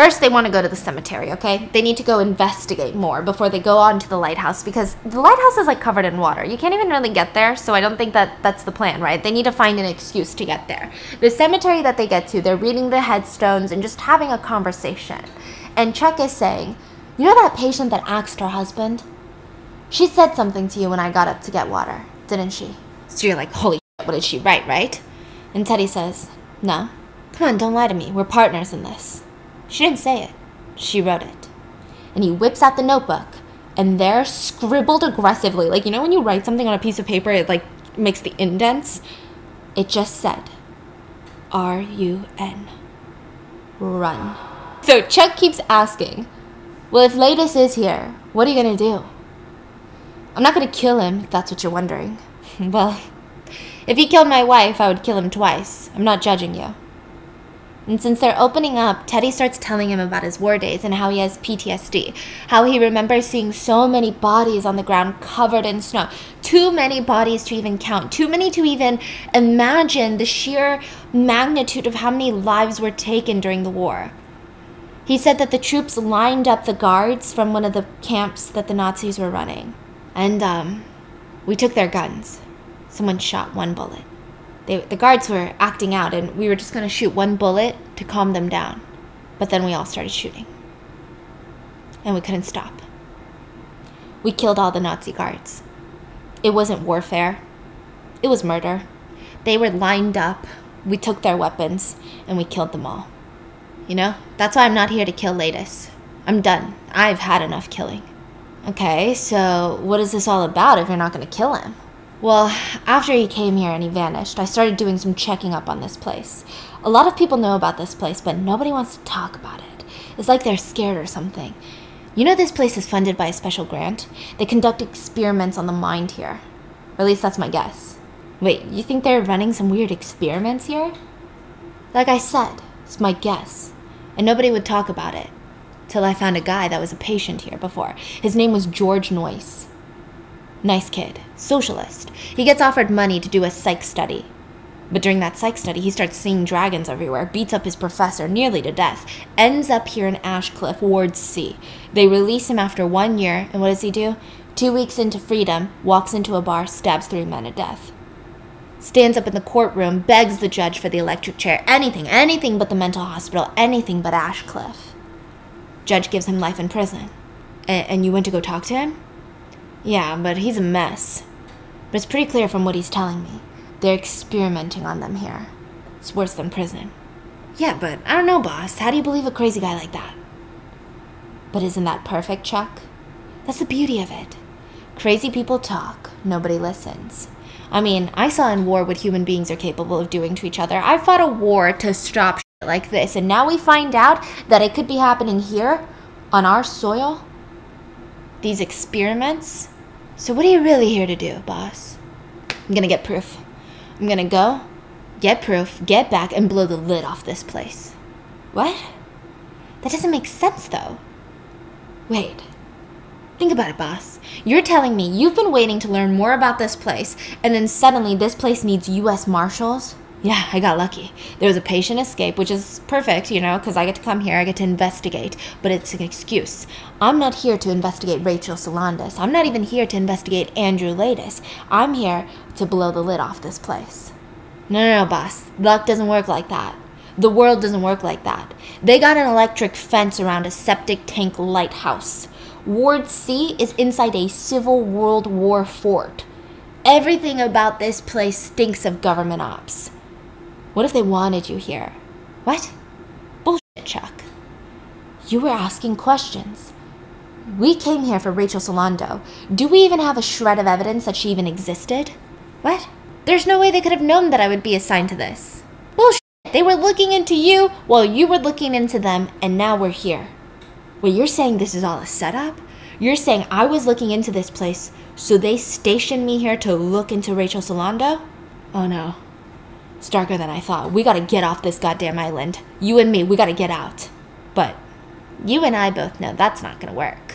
S2: First, they want to go to the cemetery, okay? They need to go investigate more before they go on to the lighthouse because the lighthouse is like covered in water. You can't even really get there, so I don't think that that's the plan, right? They need to find an excuse to get there. The cemetery that they get to, they're reading the headstones and just having a conversation. And Chuck is saying, You know that patient that asked her husband? She said something to you when I got up to get water, didn't she? So you're like, Holy shit, what did she write, right? And Teddy says, No. Come on, don't lie to me. We're partners in this. She didn't say it. She wrote it. And he whips out the notebook, and there, scribbled aggressively, like you know when you write something on a piece of paper, it like makes the indents. It just said, R U N. Run. So Chuck keeps asking, Well, if Laeddis is here, what are you gonna do? I'm not gonna kill him, if that's what you're wondering. well, if he killed my wife, I would kill him twice. I'm not judging you. And since they're opening up, Teddy starts telling him about his war days and how he has PTSD. How he remembers seeing so many bodies on the ground covered in snow. Too many bodies to even count. Too many to even imagine the sheer magnitude of how many lives were taken during the war. He said that the troops lined up the guards from one of the camps that the Nazis were running. And, um, we took their guns. Someone shot one bullet. They, the guards were acting out, and we were just going to shoot one bullet to calm them down. But then we all started shooting. And we couldn't stop. We killed all the Nazi guards. It wasn't warfare, it was murder. They were lined up, we took their weapons, and we killed them all. You know? That's why I'm not here to kill Laeddis. I'm done. I've had enough killing. Okay, so what is this all about if you're not going to kill him? Well, after he came here and he vanished, I started doing some checking up on this place. A lot of people know about this place, but nobody wants to talk about it. It's like they're scared or something. You know, this place is funded by a special grant? They conduct experiments on the mind here. Or at least that's my guess. Wait, you think they're running some weird experiments here? Like I said, it's my guess. And nobody would talk about it. Till I found a guy that was a patient here before. His name was George Noyce. Nice kid, socialist. He gets offered money to do a psych study. But during that psych study, he starts seeing dragons everywhere, beats up his professor nearly to death, ends up here in Ashecliffe, Ward C. They release him after one year, and what does he do? Two weeks into freedom, walks into a bar, stabs three men to death. Stands up in the courtroom, begs the judge for the electric chair, anything, anything but the mental hospital, anything but Ashecliffe. Judge gives him life in prison. A- and you went to go talk to him? Yeah, but he's a mess. But it's pretty clear from what he's telling me. They're experimenting on them here. It's worse than prison. Yeah, but I don't know, boss. How do you believe a crazy guy like that? But isn't that perfect, Chuck? That's the beauty of it. Crazy people talk, nobody listens. I mean, I saw in war what human beings are capable of doing to each other. I fought a war to stop shit like this, and now we find out that it could be happening here on our soil these experiments. So, what are you really here to do, boss? I'm gonna get proof. I'm gonna go, get proof, get back, and blow the lid off this place. What? That doesn't make sense, though. Wait. Think about it, boss. You're telling me you've been waiting to learn more about this place, and then suddenly this place needs U.S. Marshals? Yeah, I got lucky. There was a patient escape, which is perfect, you know, because I get to come here, I get to investigate, but it's an excuse. I'm not here to investigate Rachel Salandis. I'm not even here to investigate Andrew Laeddis. I'm here to blow the lid off this place. No, no, no, boss. Luck doesn't work like that. The world doesn't work like that. They got an electric fence around a septic tank lighthouse. Ward C is inside a Civil World War fort. Everything about this place stinks of government ops. What if they wanted you here? What? Bullshit, Chuck. You were asking questions. We came here for Rachel Solando. Do we even have a shred of evidence that she even existed? What? There's no way they could have known that I would be assigned to this. Bullshit. They were looking into you while you were looking into them, and now we're here. Wait, you're saying this is all a setup? You're saying I was looking into this place, so they stationed me here to look into Rachel Solando? Oh no. It's darker than I thought. We gotta get off this goddamn island. You and me, we gotta get out. But you and I both know that's not gonna work.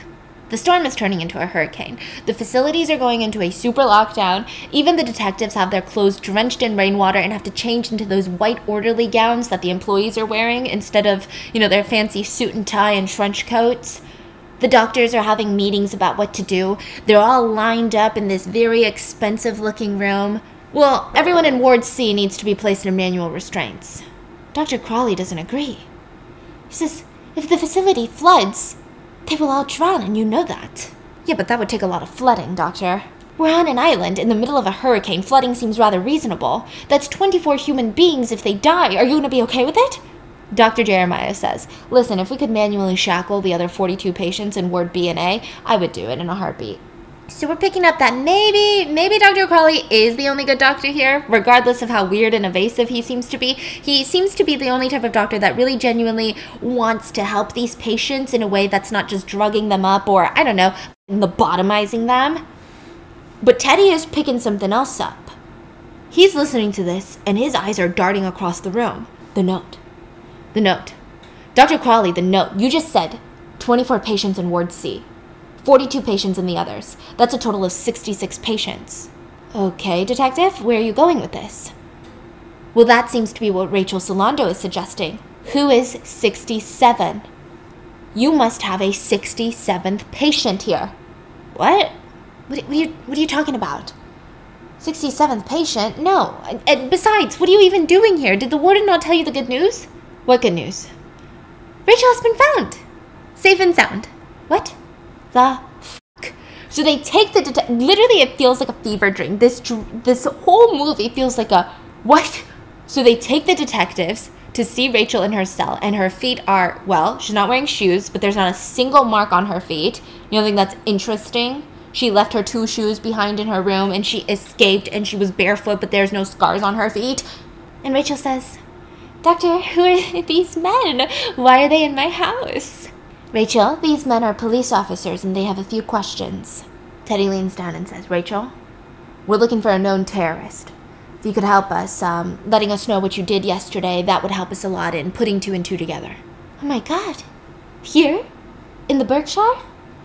S2: The storm is turning into a hurricane. The facilities are going into a super lockdown. Even the detectives have their clothes drenched in rainwater and have to change into those white orderly gowns that the employees are wearing instead of, you know, their fancy suit and tie and trench coats. The doctors are having meetings about what to do. They're all lined up in this very expensive looking room. Well, everyone in Ward C needs to be placed in manual restraints. Dr. Crawley doesn't agree. He says if the facility floods, they will all drown, and you know that. Yeah, but that would take a lot of flooding, Doctor. We're on an island in the middle of a hurricane. Flooding seems rather reasonable. That's 24 human beings if they die. Are you going to be okay with it? Dr. Jeremiah says, Listen, if we could manually shackle the other 42 patients in Ward B and A, I would do it in a heartbeat. So we're picking up that maybe maybe Dr. Crawley is the only good doctor here, regardless of how weird and evasive he seems to be. He seems to be the only type of doctor that really genuinely wants to help these patients in a way that's not just drugging them up or I don't know, lobotomizing them. But Teddy is picking something else up. He's listening to this and his eyes are darting across the room. The note. The note. Dr. Crawley, the note. You just said 24 patients in Ward C. 42 patients in the others. That's a total of 66 patients. Okay, detective, where are you going with this? Well, that seems to be what Rachel Solando is suggesting. Who is 67? You must have a 67th patient here. What? What, what, are, you, what are you talking about? 67th patient? No. And besides, what are you even doing here? Did the warden not tell you the good news? What good news? Rachel has been found. Safe and sound. What? The fuck? So they take the det- literally it feels like a fever dream. This this whole movie feels like a what? So they take the detectives to see Rachel in her cell and her feet are well, she's not wearing shoes, but there's not a single mark on her feet. You know, think that's interesting. She left her two shoes behind in her room and she escaped and she was barefoot, but there's no scars on her feet. And Rachel says, Doctor, who are these men? Why are they in my house? Rachel, these men are police officers and they have a few questions. Teddy leans down and says, Rachel, we're looking for a known terrorist. If you could help us, um, letting us know what you did yesterday, that would help us a lot in putting two and two together. Oh my god. Here? In the Berkshire?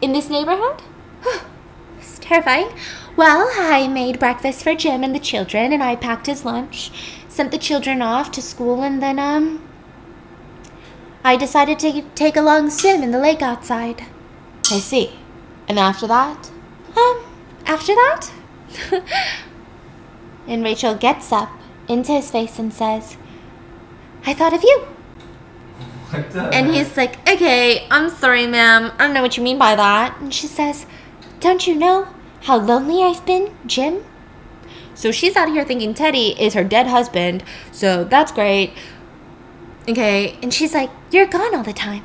S2: In this neighborhood? it's terrifying. Well, I made breakfast for Jim and the children, and I packed his lunch, sent the children off to school, and then, um, I decided to take a long swim in the lake outside.
S1: I see. And after that?
S2: Um, after that? and Rachel gets up into his face and says, I thought of you.
S1: What the
S2: And he's like, okay, I'm sorry, ma'am. I don't know what you mean by that. And she says, don't you know how lonely I've been, Jim? So she's out here thinking Teddy is her dead husband. So that's great. Okay, and she's like, You're gone all the time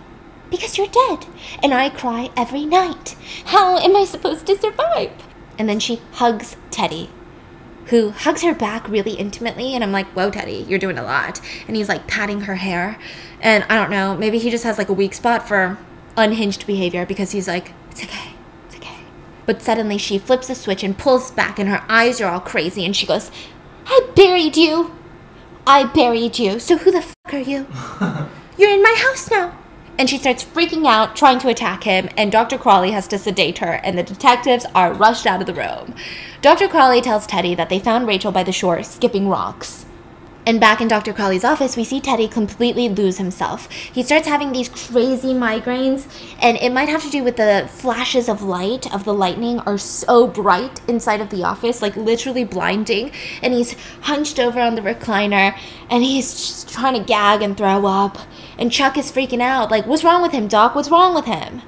S2: because you're dead, and I cry every night. How am I supposed to survive? And then she hugs Teddy, who hugs her back really intimately, and I'm like, Whoa, Teddy, you're doing a lot. And he's like patting her hair, and I don't know, maybe he just has like a weak spot for unhinged behavior because he's like, It's okay, it's okay. But suddenly she flips a switch and pulls back, and her eyes are all crazy, and she goes, I buried you. I buried you. So who the fuck are you? You're in my house now. And she starts freaking out, trying to attack him, and Dr. Crawley has to sedate her, and the detectives are rushed out of the room. Dr. Crawley tells Teddy that they found Rachel by the shore, skipping rocks. And back in Dr. Crawley's office, we see Teddy completely lose himself. He starts having these crazy migraines, and it might have to do with the flashes of light of the lightning are so bright inside of the office, like literally blinding. And he's hunched over on the recliner, and he's just trying to gag and throw up. And Chuck is freaking out, like, what's wrong with him, Doc? What's wrong with him?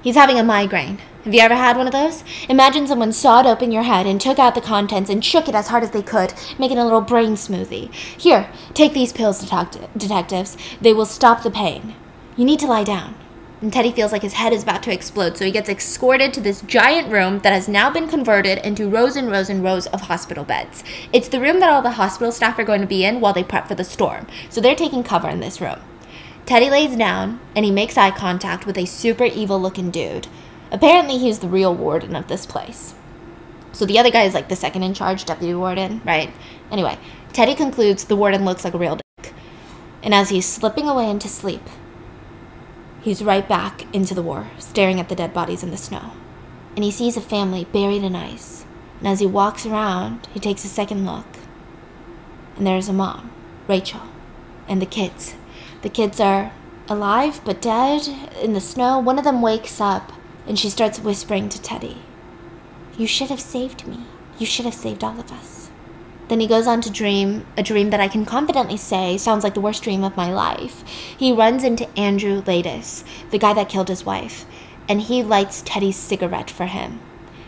S2: He's having a migraine. Have you ever had one of those? Imagine someone sawed open your head and took out the contents and shook it as hard as they could, making a little brain smoothie. Here, take these pills, detect- detectives. They will stop the pain. You need to lie down. And Teddy feels like his head is about to explode, so he gets escorted to this giant room that has now been converted into rows and rows and rows of hospital beds. It's the room that all the hospital staff are going to be in while they prep for the storm, so they're taking cover in this room. Teddy lays down and he makes eye contact with a super evil looking dude. Apparently, he's the real warden of this place. So the other guy is like the second in charge deputy warden, right? Anyway, Teddy concludes the warden looks like a real dick. And as he's slipping away into sleep, he's right back into the war, staring at the dead bodies in the snow. And he sees a family buried in ice. And as he walks around, he takes a second look. And there's a mom, Rachel, and the kids. The kids are alive but dead in the snow. One of them wakes up and she starts whispering to Teddy, You should have saved me. You should have saved all of us. Then he goes on to dream a dream that I can confidently say sounds like the worst dream of my life. He runs into Andrew Laeddis, the guy that killed his wife, and he lights Teddy's cigarette for him.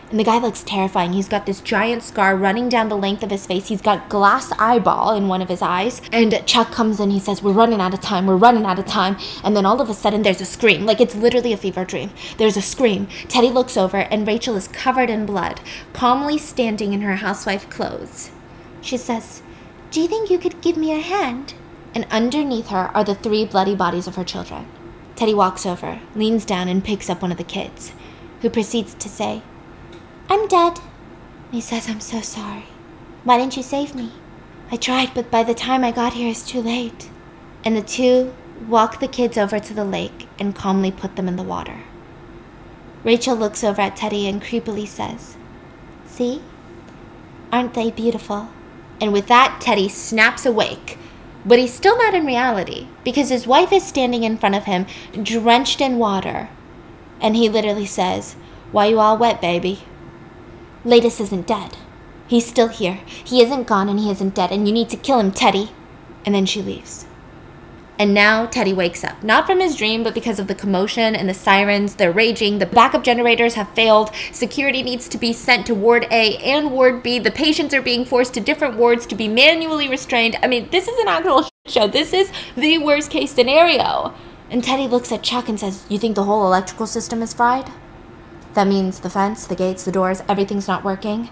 S2: And the guy looks terrifying. He's got this giant scar running down the length of his face. He's got glass eyeball in one of his eyes. And Chuck comes in. He says, We're running out of time. We're running out of time. And then all of a sudden, there's a scream. Like it's literally a fever dream. There's a scream. Teddy looks over, and Rachel is covered in blood, calmly standing in her housewife clothes. She says, Do you think you could give me a hand? And underneath her are the three bloody bodies of her children. Teddy walks over, leans down, and picks up one of the kids, who proceeds to say, I'm dead. He says, I'm so sorry. Why didn't you save me? I tried, but by the time I got here, it's too late. And the two walk the kids over to the lake and calmly put them in the water. Rachel looks over at Teddy and creepily says, See? Aren't they beautiful? And with that, Teddy snaps awake. But he's still not in reality because his wife is standing in front of him, drenched in water. And he literally says, Why you all wet, baby? Laeddis isn't dead. He's still here. He isn't gone and he isn't dead, and you need to kill him, Teddy. And then she leaves. And now Teddy wakes up, not from his dream, but because of the commotion and the sirens. They're raging. The backup generators have failed. Security needs to be sent to Ward A and Ward B. The patients are being forced to different wards to be manually restrained. I mean, this is an actual show. This is the worst case scenario. And Teddy looks at Chuck and says, You think the whole electrical system is fried? That means the fence, the gates, the doors, everything's not working?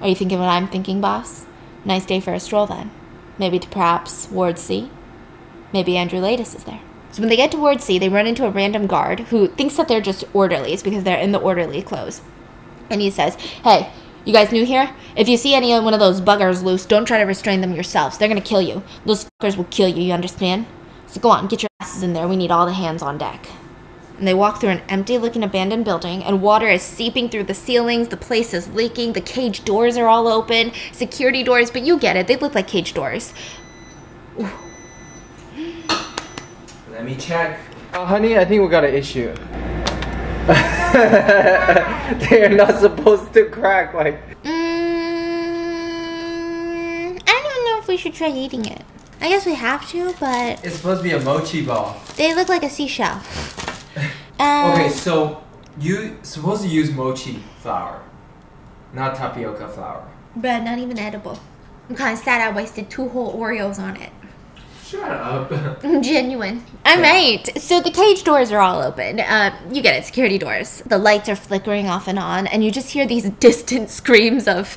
S2: Are you thinking what I'm thinking, boss? Nice day for a stroll then. Maybe to perhaps Ward C? Maybe Andrew Laeddis is there. So when they get to Ward C, they run into a random guard who thinks that they're just orderlies because they're in the orderly clothes. And he says, Hey, you guys new here? If you see any one of those buggers loose, don't try to restrain them yourselves. They're gonna kill you. Those fuckers will kill you, you understand? So go on, get your asses in there. We need all the hands on deck and they walk through an empty looking abandoned building and water is seeping through the ceilings the place is leaking the cage doors are all open security doors but you get it they look like cage doors Ooh.
S1: Let me check.
S3: Oh, honey, I think we got an issue. They're not supposed to crack like.
S2: mm, i don't even know if we should try eating it i guess we have to but
S1: It's supposed to be a mochi ball.
S2: they look like a seashell uh,
S1: Okay, so you supposed to use mochi flour, not tapioca flour.
S2: but not even edible i'm kind of sad i wasted two whole oreos on it
S1: Shut up.
S2: Genuine. I might. So the cage doors are all open. Uh, you get it, security doors. The lights are flickering off and on, and you just hear these distant screams of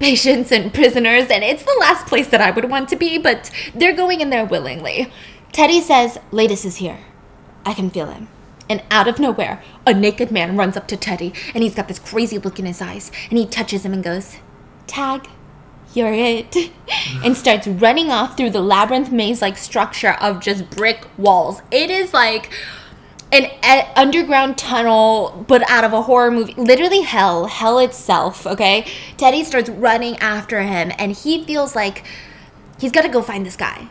S2: patients and prisoners, and it's the last place that I would want to be, but they're going in there willingly. Teddy says, Laeddis is here. I can feel him. And out of nowhere, a naked man runs up to Teddy, and he's got this crazy look in his eyes, and he touches him and goes, Tag, you're it. and starts running off through the labyrinth maze like structure of just brick walls. It is like an underground tunnel, but out of a horror movie. Literally hell, hell itself, okay? Teddy starts running after him, and he feels like he's got to go find this guy.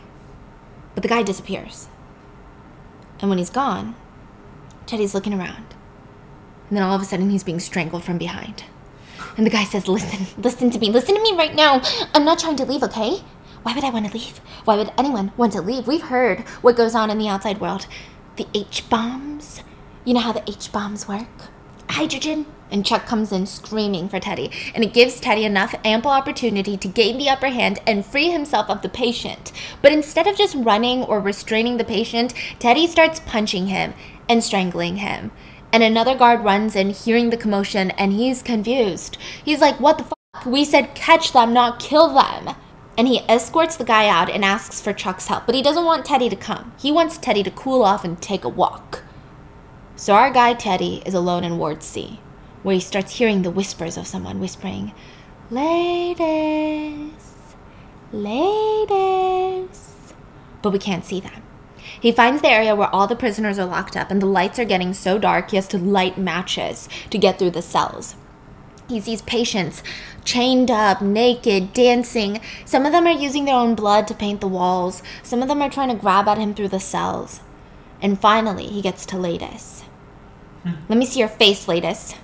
S2: But the guy disappears. And when he's gone, Teddy's looking around. And then all of a sudden, he's being strangled from behind. And the guy says, Listen, listen to me, listen to me right now. I'm not trying to leave, okay? Why would I want to leave? Why would anyone want to leave? We've heard what goes on in the outside world. The H bombs. You know how the H bombs work? Hydrogen. And Chuck comes in screaming for Teddy, and it gives Teddy enough ample opportunity to gain the upper hand and free himself of the patient. But instead of just running or restraining the patient, Teddy starts punching him and strangling him and another guard runs in hearing the commotion and he's confused. He's like, What the fuck? We said catch them, not kill them. And he escorts the guy out and asks for Chuck's help, but he doesn't want Teddy to come. He wants Teddy to cool off and take a walk. So our guy Teddy is alone in Ward C, where he starts hearing the whispers of someone whispering, Laeddis, Laeddis. But we can't see them. He finds the area where all the prisoners are locked up, and the lights are getting so dark he has to light matches to get through the cells. He sees patients chained up, naked, dancing. Some of them are using their own blood to paint the walls. Some of them are trying to grab at him through the cells. And finally, he gets to Laeddis. Hmm. Let me see your face, Laeddis.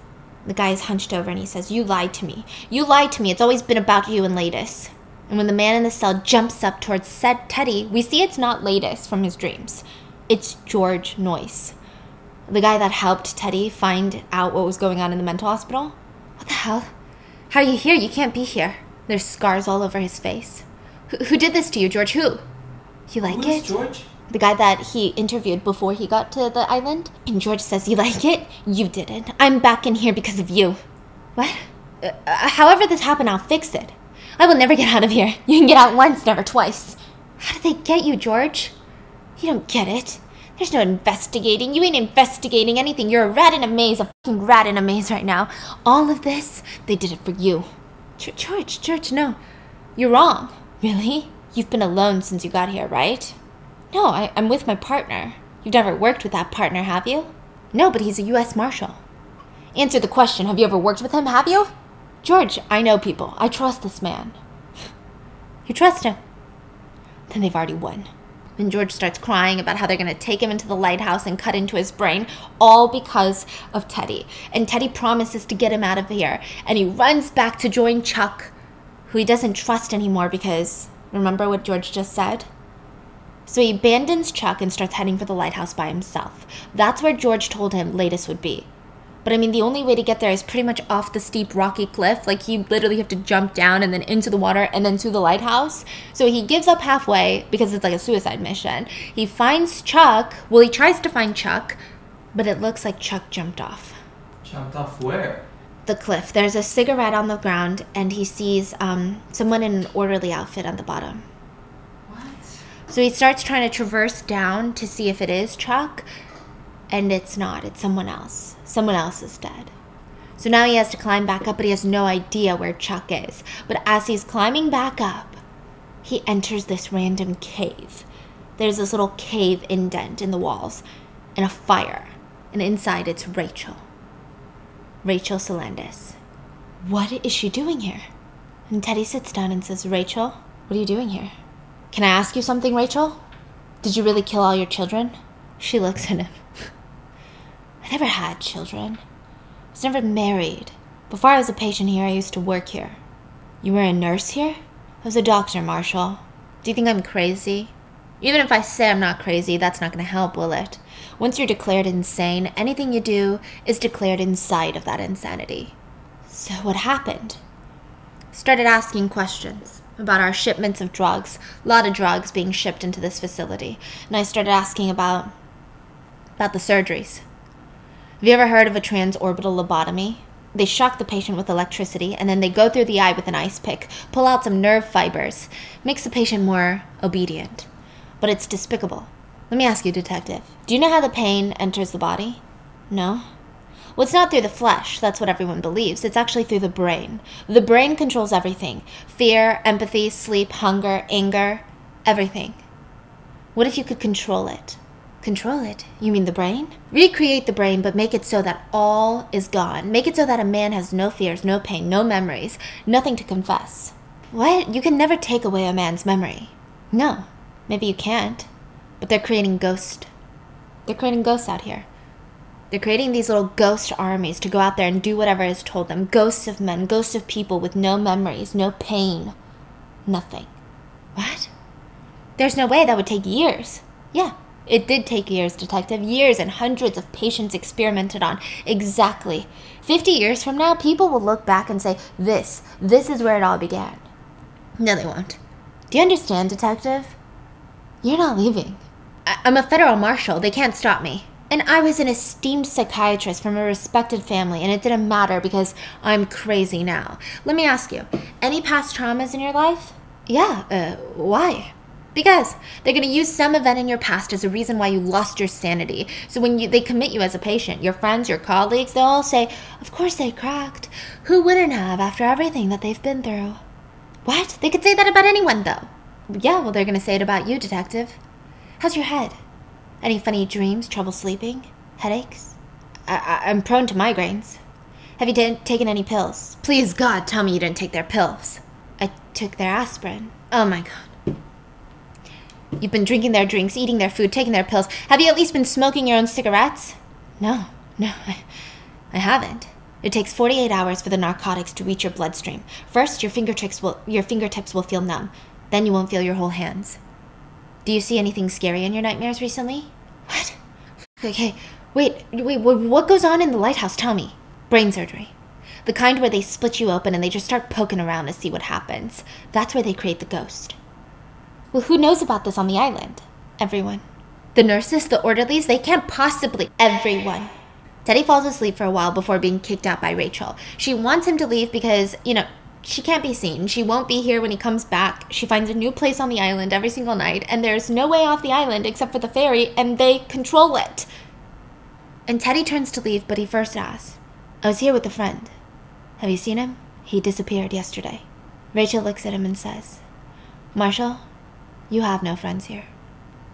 S2: The guy is hunched over and he says, You lied to me. You lied to me. It's always been about you and Laeddis. And when the man in the cell jumps up towards said Teddy, we see it's not Laeddis from his dreams. It's George Noyce, the guy that helped Teddy find out what was going on in the mental hospital. What the hell? How are you here? You can't be here. There's scars all over his face. Who, who did this to you, George? Who? You like
S1: Who
S2: it?
S1: George?
S2: The guy that he interviewed before he got to the island. And George says, You like it? You didn't. I'm back in here because of you. What? Uh, however this happened, I'll fix it. I will never get out of here. You can get out once, never twice. How did they get you, George? You don't get it. There's no investigating. You ain't investigating anything. You're a rat in a maze, a fucking rat in a maze right now. All of this, they did it for you. Ge- George, George, no. You're wrong. Really? You've been alone since you got here, right? No, I, I'm with my partner. You've never worked with that partner, have you? No, but he's a U.S. Marshal. Answer the question Have you ever worked with him, have you? George, I know people. I trust this man. You trust him? Then they've already won. And George starts crying about how they're going to take him into the lighthouse and cut into his brain, all because of Teddy. And Teddy promises to get him out of here. And he runs back to join Chuck, who he doesn't trust anymore because remember what George just said? So he abandons Chuck and starts heading for the lighthouse by himself. That's where George told him Laeddis would be. But I mean, the only way to get there is pretty much off the steep rocky cliff. Like, you literally have to jump down and then into the water and then to the lighthouse. So he gives up halfway because it's like a suicide mission. He finds Chuck. Well, he tries to find Chuck, but it looks like Chuck jumped off
S1: Jumped off where?
S2: the cliff. There's a cigarette on the ground, and he sees um, someone in an orderly outfit on the bottom.
S1: What?
S2: So he starts trying to traverse down to see if it is Chuck, and it's not. It's someone else. Someone else is dead. So now he has to climb back up, but he has no idea where Chuck is. But as he's climbing back up, he enters this random cave. There's this little cave indent in the walls, and a fire. And inside it's Rachel. Rachel Salandis. What is she doing here? And Teddy sits down and says, Rachel, what are you doing here? Can I ask you something, Rachel? Did you really kill all your children? She looks at him. I never had children. I was never married. Before I was a patient here, I used to work here. You were a nurse here? I was a doctor, Marshall. Do you think I'm crazy? Even if I say I'm not crazy, that's not going to help, will it? Once you're declared insane, anything you do is declared inside of that insanity. So, what happened? Started asking questions about our shipments of drugs. A lot of drugs being shipped into this facility. And I started asking about about the surgeries. Have you ever heard of a transorbital lobotomy? They shock the patient with electricity and then they go through the eye with an ice pick, pull out some nerve fibers, makes the patient more obedient. But it's despicable. Let me ask you, detective. Do you know how the pain enters the body? No? Well, it's not through the flesh. That's what everyone believes. It's actually through the brain. The brain controls everything fear, empathy, sleep, hunger, anger, everything. What if you could control it? Control it? You mean the brain? Recreate the brain, but make it so that all is gone. Make it so that a man has no fears, no pain, no memories, nothing to confess. What? You can never take away a man's memory. No, maybe you can't. But they're creating ghosts. They're creating ghosts out here. They're creating these little ghost armies to go out there and do whatever is told them. Ghosts of men, ghosts of people with no memories, no pain, nothing. What? There's no way that would take years. Yeah, it did take years, detective. Years and hundreds of patients experimented on. Exactly. 50 years from now, people will look back and say, this, this is where it all began. No, they won't. Do you understand, detective? You're not leaving. I- I'm a federal marshal. They can't stop me. And I was an esteemed psychiatrist from a respected family, and it didn't matter because I'm crazy now. Let me ask you any past traumas in your life? Yeah, uh, why? Because they're going to use some event in your past as a reason why you lost your sanity. So when you, they commit you as a patient, your friends, your colleagues, they'll all say, Of course they cracked. Who wouldn't have after everything that they've been through? What? They could say that about anyone, though. Yeah, well, they're going to say it about you, detective. How's your head? Any funny dreams, trouble sleeping, headaches? I, I, I'm prone to migraines. Have you ta- taken any pills? Please, God, tell me you didn't take their pills. I took their aspirin. Oh my God. You've been drinking their drinks, eating their food, taking their pills. Have you at least been smoking your own cigarettes? No, no, I, I haven't. It takes 48 hours for the narcotics to reach your bloodstream. First, your fingertips will your fingertips will feel numb. Then you won't feel your whole hands. Do you see anything scary in your nightmares recently? What? Okay, wait, wait, wh- what goes on in the lighthouse? Tell me. Brain surgery. The kind where they split you open and they just start poking around to see what happens. That's where they create the ghost. Well, who knows about this on the island? Everyone. The nurses, the orderlies, they can't possibly. Everyone. Teddy falls asleep for a while before being kicked out by Rachel. She wants him to leave because, you know, she can't be seen. She won't be here when he comes back. She finds a new place on the island every single night, and there's no way off the island except for the ferry, and they control it. And Teddy turns to leave, but he first asks, I was here with a friend. Have you seen him? He disappeared yesterday. Rachel looks at him and says, Marshall, you have no friends here.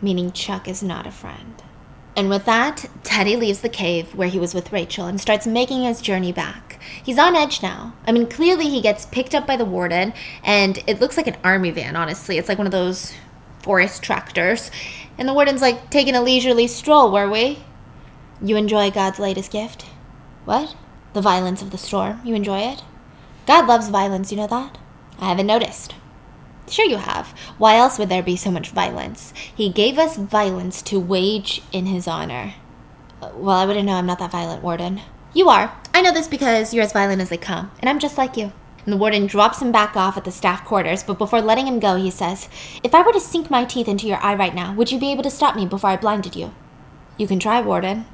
S2: Meaning Chuck is not a friend. And with that, Teddy leaves the cave where he was with Rachel and starts making his journey back. He's on edge now. I mean, clearly he gets picked up by the warden, and it looks like an army van, honestly. It's like one of those forest tractors. And the warden's like, taking a leisurely stroll, were we? You enjoy God's latest gift? What? The violence of the storm. You enjoy it? God loves violence, you know that? I haven't noticed. Sure, you have. Why else would there be so much violence? He gave us violence to wage in his honor. Uh, Well, I wouldn't know I'm not that violent, Warden. You are. I know this because you're as violent as they come, and I'm just like you. And the warden drops him back off at the staff quarters, but before letting him go, he says, If I were to sink my teeth into your eye right now, would you be able to stop me before I blinded you? You can try, Warden.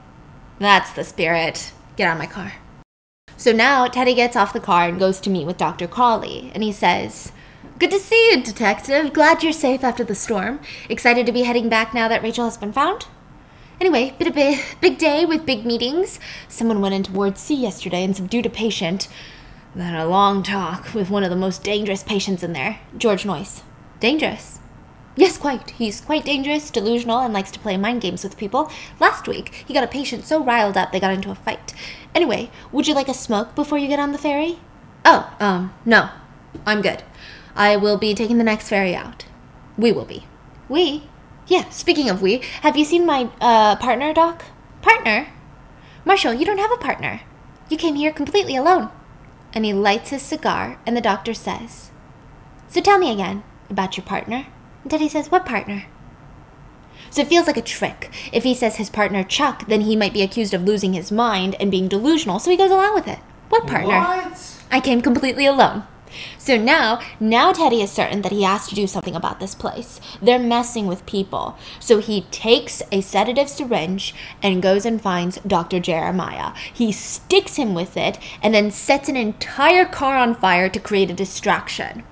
S2: That's the spirit. Get out of my car. So now Teddy gets off the car and goes to meet with Dr. Crawley, and he says, Good to see you, Detective. Glad you're safe after the storm. Excited to be heading back now that Rachel has been found? Anyway, bit of a big day with big meetings. Someone went into Ward C yesterday and subdued a patient. Then a long talk with one of the most dangerous patients in there, George Noyce. Dangerous? Yes, quite. He's quite dangerous, delusional, and likes to play mind games with people. Last week, he got a patient so riled up they got into a fight. Anyway, would you like a smoke before you get on the ferry? Oh, um, no. I'm good. I will be taking the next ferry out. We will be. We? Yeah, speaking of we, have you seen my, uh, partner, Doc? Partner? Marshall, you don't have a partner. You came here completely alone. And he lights his cigar, and the doctor says, So tell me again about your partner. And Teddy says, What partner? So it feels like a trick. If he says his partner Chuck, then he might be accused of losing his mind and being delusional, so he goes along with it. What partner?
S1: What?
S2: I came completely alone. So now, now Teddy is certain that he has to do something about this place. They're messing with people. So he takes a sedative syringe and goes and finds Dr. Jeremiah. He sticks him with it and then sets an entire car on fire to create a distraction.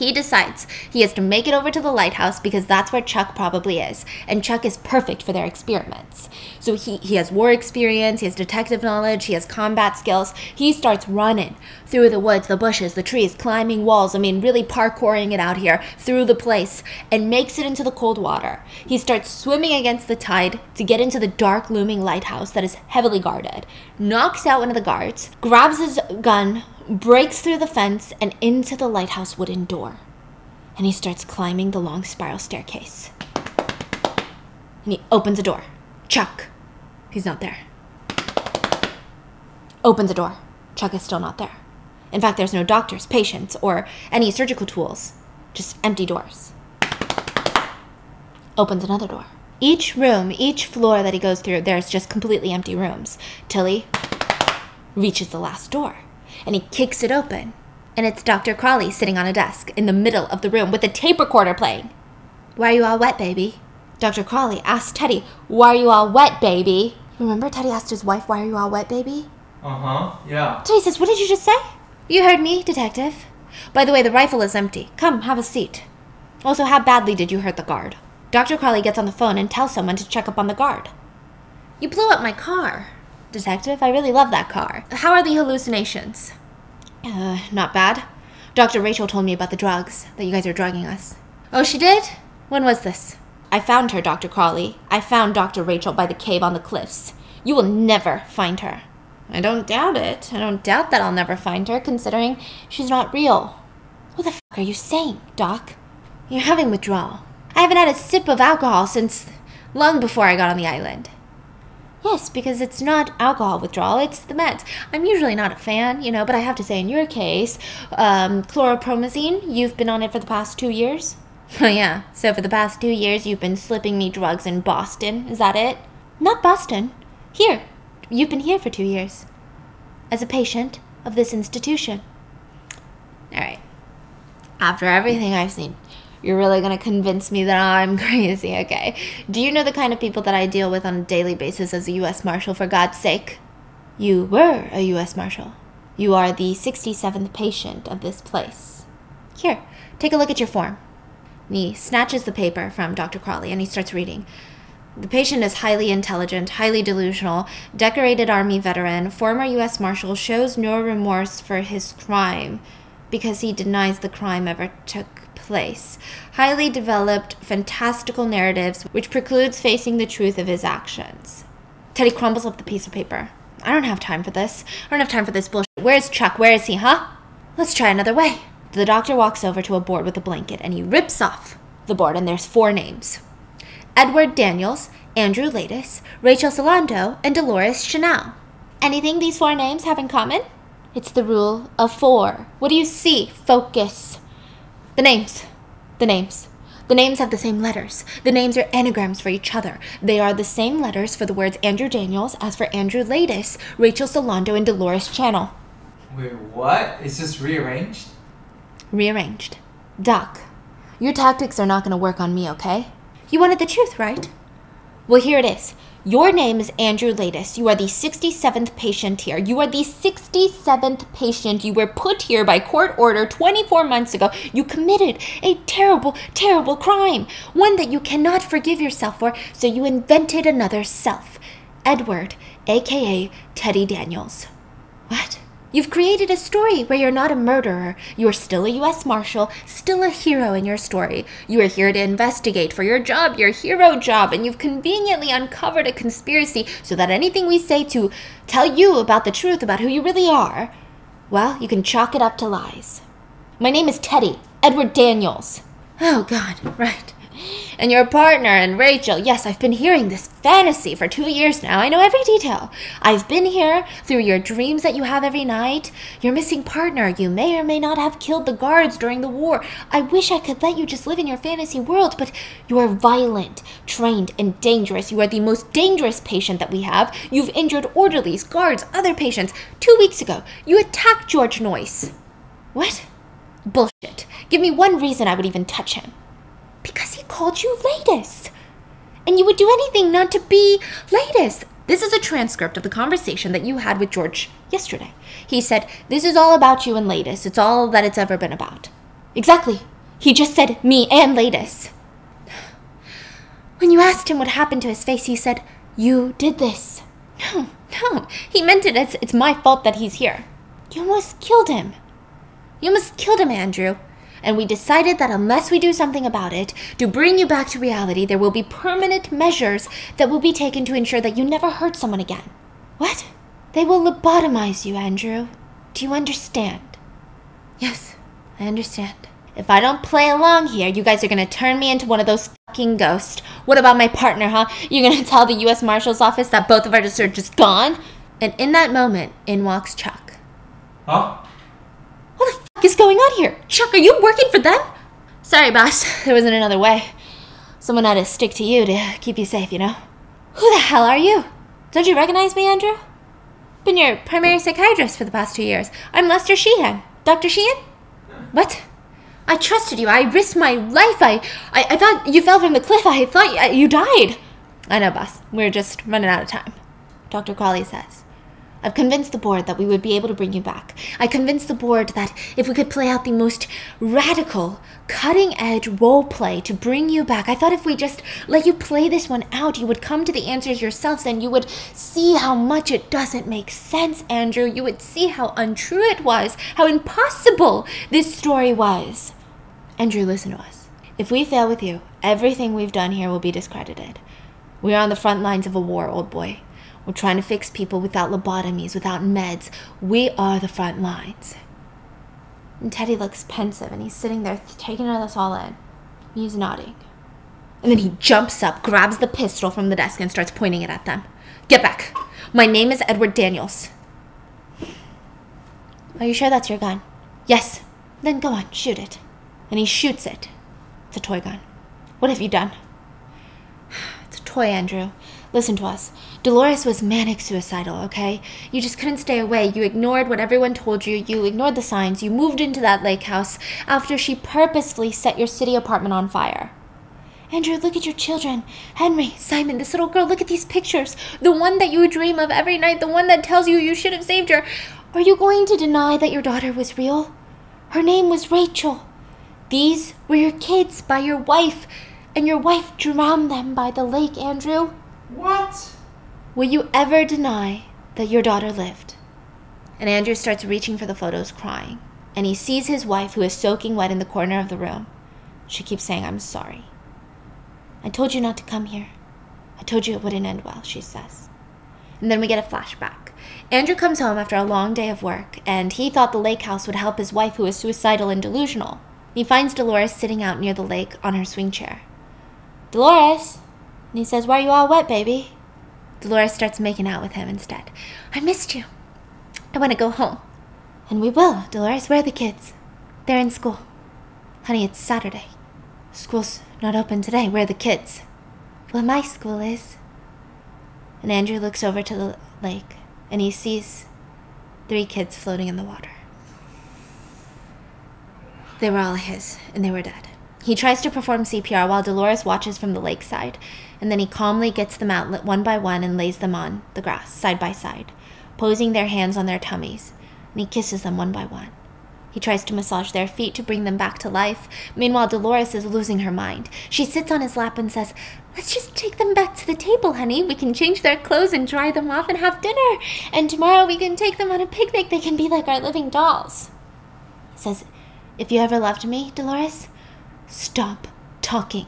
S2: He decides he has to make it over to the lighthouse because that's where Chuck probably is. And Chuck is perfect for their experiments. So he, he has war experience, he has detective knowledge, he has combat skills. He starts running through the woods, the bushes, the trees, climbing walls. I mean, really parkouring it out here through the place and makes it into the cold water. He starts swimming against the tide to get into the dark, looming lighthouse that is heavily guarded. Knocks out one of the guards, grabs his gun, breaks through the fence and into the lighthouse wooden door. And he starts climbing the long spiral staircase. And he opens a door. Chuck. He's not there. Opens a door. Chuck is still not there. In fact, there's no doctors, patients, or any surgical tools. Just empty doors. Opens another door. Each room, each floor that he goes through, there's just completely empty rooms. Till he reaches the last door and he kicks it open. And it's Dr. Crawley sitting on a desk in the middle of the room with a tape recorder playing. Why are you all wet, baby? Dr. Crawley asks Teddy, Why are you all wet, baby? Remember Teddy asked his wife, Why are you all wet, baby?
S1: Uh huh. Yeah.
S2: Teddy says, What did you just say? You heard me, detective. By the way, the rifle is empty. Come, have a seat. Also, how badly did you hurt the guard? Dr. Crawley gets on the phone and tells someone to check up on the guard. You blew up my car. Detective, I really love that car. How are the hallucinations? Uh, not bad. Dr. Rachel told me about the drugs, that you guys are drugging us. Oh, she did? When was this? I found her, Dr. Crawley. I found Dr. Rachel by the cave on the cliffs. You will never find her. I don't doubt it. I don't doubt that I'll never find her, considering she's not real. What the fuck are you saying, Doc? You're having withdrawal. I haven't had a sip of alcohol since long before I got on the island. Yes, because it's not alcohol withdrawal, it's the meds. I'm usually not a fan, you know, but I have to say, in your case, um, chloropromazine, you've been on it for the past two years? Oh, yeah, so for the past two years, you've been slipping me drugs in Boston, is that it? Not Boston. Here. You've been here for two years. As a patient, of this institution. All right. After everything I've seen, you're really gonna convince me that I'm crazy, okay? Do you know the kind of people that I deal with on a daily basis as a U.S. Marshal, for God's sake? You were a U.S. Marshal. You are the 67th patient of this place. Here, take a look at your form. And he snatches the paper from Dr. Crawley and he starts reading. The patient is highly intelligent, highly delusional, decorated Army veteran, former U.S. Marshal, shows no remorse for his crime because he denies the crime ever took place. Highly developed, fantastical narratives which precludes facing the truth of his actions. Teddy crumbles up the piece of paper. I don't have time for this. I don't have time for this bullshit. Where's Chuck? Where is he, huh? Let's try another way. The doctor walks over to a board with a blanket and he rips off the board, and there's four names Edward Daniels, Andrew Laeddis, Rachel Solando, and Dolores Chanal. Anything these four names have in common? It's the rule of four. What do you see? Focus. The names. The names. The names have the same letters. The names are anagrams for each other. They are the same letters for the words Andrew Daniels as for Andrew Laeddis, Rachel Solando, and Dolores Chanal.
S1: Wait, what? It's just rearranged?
S2: Rearranged. Doc, your tactics are not going to work on me, okay? You wanted the truth, right? Well, here it is. Your name is Andrew Laeddis. You are the 67th patient here. You are the 67th patient. You were put here by court order 24 months ago. You committed a terrible, terrible crime. One that you cannot forgive yourself for, so you invented another self. Edward, aka Teddy Daniels. What? You've created a story where you're not a murderer. You are still a U.S. Marshal, still a hero in your story. You are here to investigate for your job, your hero job, and you've conveniently uncovered a conspiracy so that anything we say to tell you about the truth about who you really are, well, you can chalk it up to lies. My name is Teddy, Edward Daniels. Oh, God, right and your partner and Rachel. Yes, I've been hearing this fantasy for two years now. I know every detail. I've been here through your dreams that you have every night. Your missing partner. You may or may not have killed the guards during the war. I wish I could let you just live in your fantasy world, but you are violent, trained, and dangerous. You are the most dangerous patient that we have. You've injured orderlies, guards, other patients. Two weeks ago, you attacked George Noyce. What? Bullshit. Give me one reason I would even touch him. Called you Laeddis. And you would do anything not to be Laeddis. This is a transcript of the conversation that you had with George yesterday. He said, This is all about you and Laeddis. It's all that it's ever been about. Exactly. He just said me and Laeddis. When you asked him what happened to his face, he said, You did this. No, no. He meant it as it's my fault that he's here. You almost killed him. You almost killed him, Andrew and we decided that unless we do something about it, to bring you back to reality, there will be permanent measures that will be taken to ensure that you never hurt someone again. What? They will lobotomize you, Andrew. Do you understand? Yes, I understand. If I don't play along here, you guys are gonna turn me into one of those fucking ghosts. What about my partner, huh? You're gonna tell the US Marshal's office that both of us are just gone? And in that moment, in walks Chuck.
S1: Huh?
S2: Is going on here? Chuck, are you working for them? Sorry, boss. There wasn't another way. Someone had to stick to you to keep you safe, you know? Who the hell are you? Don't you recognize me, Andrew? Been your primary psychiatrist for the past two years. I'm Lester Sheehan. Dr. Sheehan? What? I trusted you. I risked my life. I, I, I thought you fell from the cliff. I thought you, you died. I know, boss. We're just running out of time. Dr. Cawley says. I've convinced the board that we would be able to bring you back. I convinced the board that if we could play out the most radical, cutting edge role play to bring you back, I thought if we just let you play this one out, you would come to the answers yourselves and you would see how much it doesn't make sense, Andrew. You would see how untrue it was, how impossible this story was. Andrew, listen to us. If we fail with you, everything we've done here will be discredited. We are on the front lines of a war, old boy. We're trying to fix people without lobotomies, without meds. We are the front lines. And Teddy looks pensive and he's sitting there taking us all in. He's nodding. And then he jumps up, grabs the pistol from the desk, and starts pointing it at them. Get back. My name is Edward Daniels. Are you sure that's your gun? Yes. Then go on, shoot it. And he shoots it. It's a toy gun. What have you done? It's a toy, Andrew. Listen to us. Dolores was manic suicidal, okay? You just couldn't stay away. You ignored what everyone told you. You ignored the signs. You moved into that lake house after she purposefully set your city apartment on fire. Andrew, look at your children. Henry, Simon, this little girl, look at these pictures. The one that you dream of every night, the one that tells you you should have saved her. Are you going to deny that your daughter was real? Her name was Rachel. These were your kids by your wife, and your wife drowned them by the lake, Andrew.
S1: What?
S2: Will you ever deny that your daughter lived? And Andrew starts reaching for the photos, crying. And he sees his wife, who is soaking wet in the corner of the room. She keeps saying, I'm sorry. I told you not to come here. I told you it wouldn't end well, she says. And then we get a flashback. Andrew comes home after a long day of work, and he thought the lake house would help his wife, who is suicidal and delusional. He finds Dolores sitting out near the lake on her swing chair. Dolores! And he says, Why are you all wet, baby? Dolores starts making out with him instead. I missed you. I want to go home. And we will, Dolores. Where are the kids? They're in school. Honey, it's Saturday. School's not open today. Where are the kids? Well, my school is. And Andrew looks over to the lake and he sees three kids floating in the water. They were all his, and they were dead. He tries to perform CPR while Dolores watches from the lakeside, and then he calmly gets them out one by one and lays them on the grass, side by side, posing their hands on their tummies, and he kisses them one by one. He tries to massage their feet to bring them back to life. Meanwhile, Dolores is losing her mind. She sits on his lap and says, Let's just take them back to the table, honey. We can change their clothes and dry them off and have dinner. And tomorrow we can take them on a picnic. They can be like our living dolls. He says, If you ever loved me, Dolores, stop talking.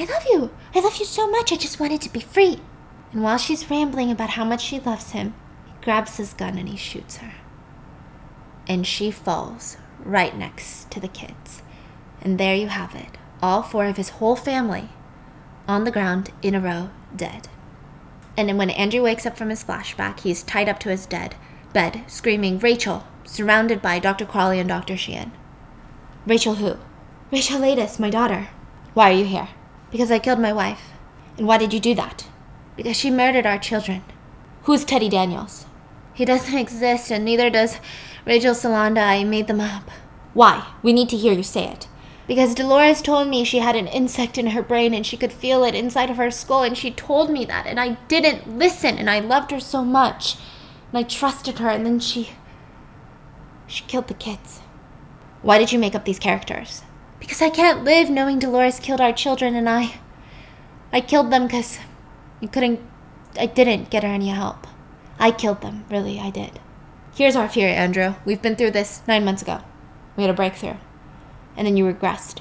S2: I love you. I love you so much. I just wanted to be free. And while she's rambling about how much she loves him, he grabs his gun and he shoots her and she falls right next to the kids. And there you have it all four of his whole family on the ground in a row, dead. And then when Andrew wakes up from his flashback, he's tied up to his dead bed, screaming, Rachel, surrounded by Dr. Cawley and Dr. Sheehan. Rachel who? Rachel Laeddis, my daughter. Why are you here? Because I killed my wife. And why did you do that? Because she murdered our children. Who's Teddy Daniels? He doesn't exist, and neither does Rachel Solando, I made them up. Why? We need to hear you say it. Because Dolores told me she had an insect in her brain and she could feel it inside of her skull, and she told me that, and I didn't listen, and I loved her so much. And I trusted her, and then she. She killed the kids. Why did you make up these characters? Because I can't live knowing Dolores killed our children, and I. I killed them because you couldn't. I didn't get her any help. I killed them, really, I did. Here's our fear, Andrew. We've been through this nine months ago. We had a breakthrough. And then you regressed.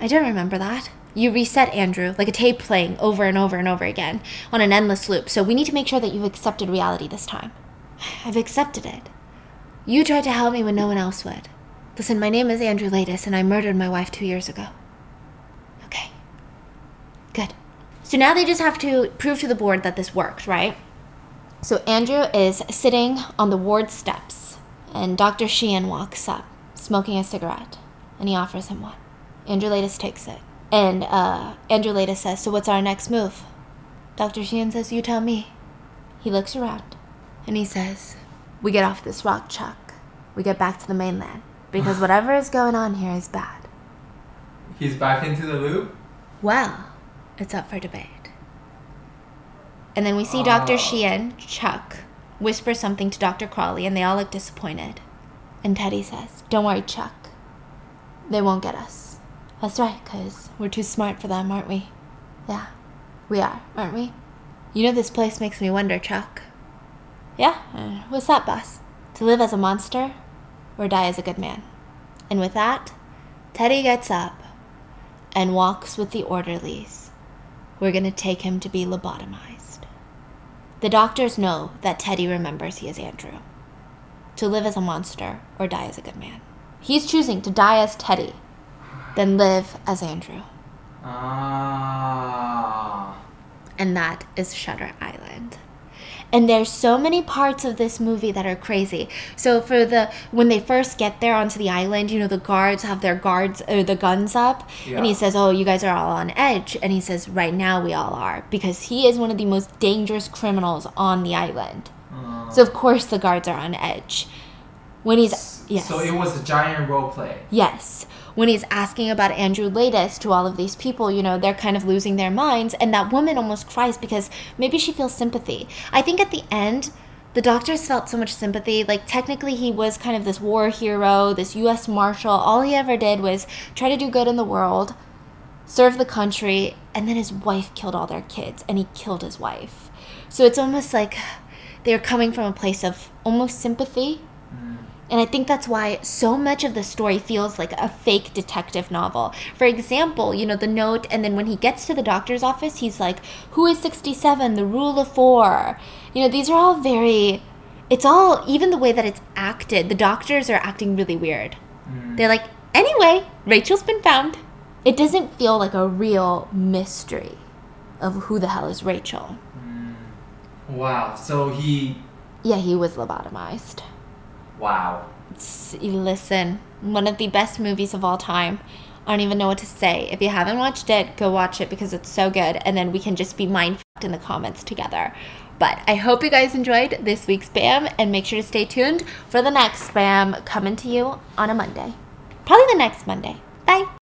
S2: I don't remember that. You reset, Andrew, like a tape playing over and over and over again on an endless loop. So we need to make sure that you've accepted reality this time. I've accepted it. You tried to help me when no one else would. Listen, my name is Andrew Laeddis, and I murdered my wife two years ago. Okay. Good. So now they just have to prove to the board that this worked, right? So Andrew is sitting on the ward steps, and Dr. Sheehan walks up, smoking a cigarette, and he offers him one. Andrew Laeddis takes it. And uh, Andrew Laeddis says, So what's our next move? Dr. Sheehan says, You tell me. He looks around, and he says, We get off this rock, Chuck. We get back to the mainland. Because whatever is going on here is bad.
S1: He's back into the loop?
S2: Well, it's up for debate. And then we see Dr.
S1: Oh.
S2: Sheehan, Chuck, whisper something to Dr. Cawley, and they all look disappointed. And Teddy says, Don't worry, Chuck. They won't get us. That's right, because we're too smart for them, aren't we? Yeah, we are, aren't we? You know, this place makes me wonder, Chuck. Yeah? Uh, what's that, boss? To live as a monster or die as a good man? And with that, Teddy gets up and walks with the orderlies. We're going to take him to be lobotomized. The doctors know that Teddy remembers he is Andrew. To live as a monster or die as a good man. He's choosing to die as Teddy, then live as Andrew.
S1: Ah.
S2: And that is Shutter Island. And there's so many parts of this movie that are crazy. So for the when they first get there onto the island, you know, the guards have their guards or the guns up and he says, "Oh, you guys are all on edge." And he says, "Right now we all are because he is one of the most dangerous criminals on the island."
S1: Uh,
S2: So of course the guards are on edge. When he's yes.
S1: So it was a giant role play.
S2: Yes. When he's asking about Andrew Laeddis to all of these people, you know, they're kind of losing their minds. And that woman almost cries because maybe she feels sympathy. I think at the end, the doctors felt so much sympathy. Like, technically, he was kind of this war hero, this U.S. Marshal. All he ever did was try to do good in the world, serve the country, and then his wife killed all their kids, and he killed his wife. So it's almost like they're coming from a place of almost sympathy and I think that's why so much of the story feels like a fake detective novel. For example, you know, the note, and then when he gets to the doctor's office, he's like, Who is 67? The rule of four. You know, these are all very. It's all, even the way that it's acted, the doctors are acting really weird. Mm. They're like, Anyway, Rachel's been found. It doesn't feel like a real mystery of who the hell is Rachel. Mm.
S1: Wow. So he.
S2: Yeah, he was lobotomized.
S1: Wow.
S2: Listen, one of the best movies of all time. I don't even know what to say. If you haven't watched it, go watch it because it's so good, and then we can just be mind in the comments together. But I hope you guys enjoyed this week's spam, and make sure to stay tuned for the next spam coming to you on a Monday. Probably the next Monday. Bye.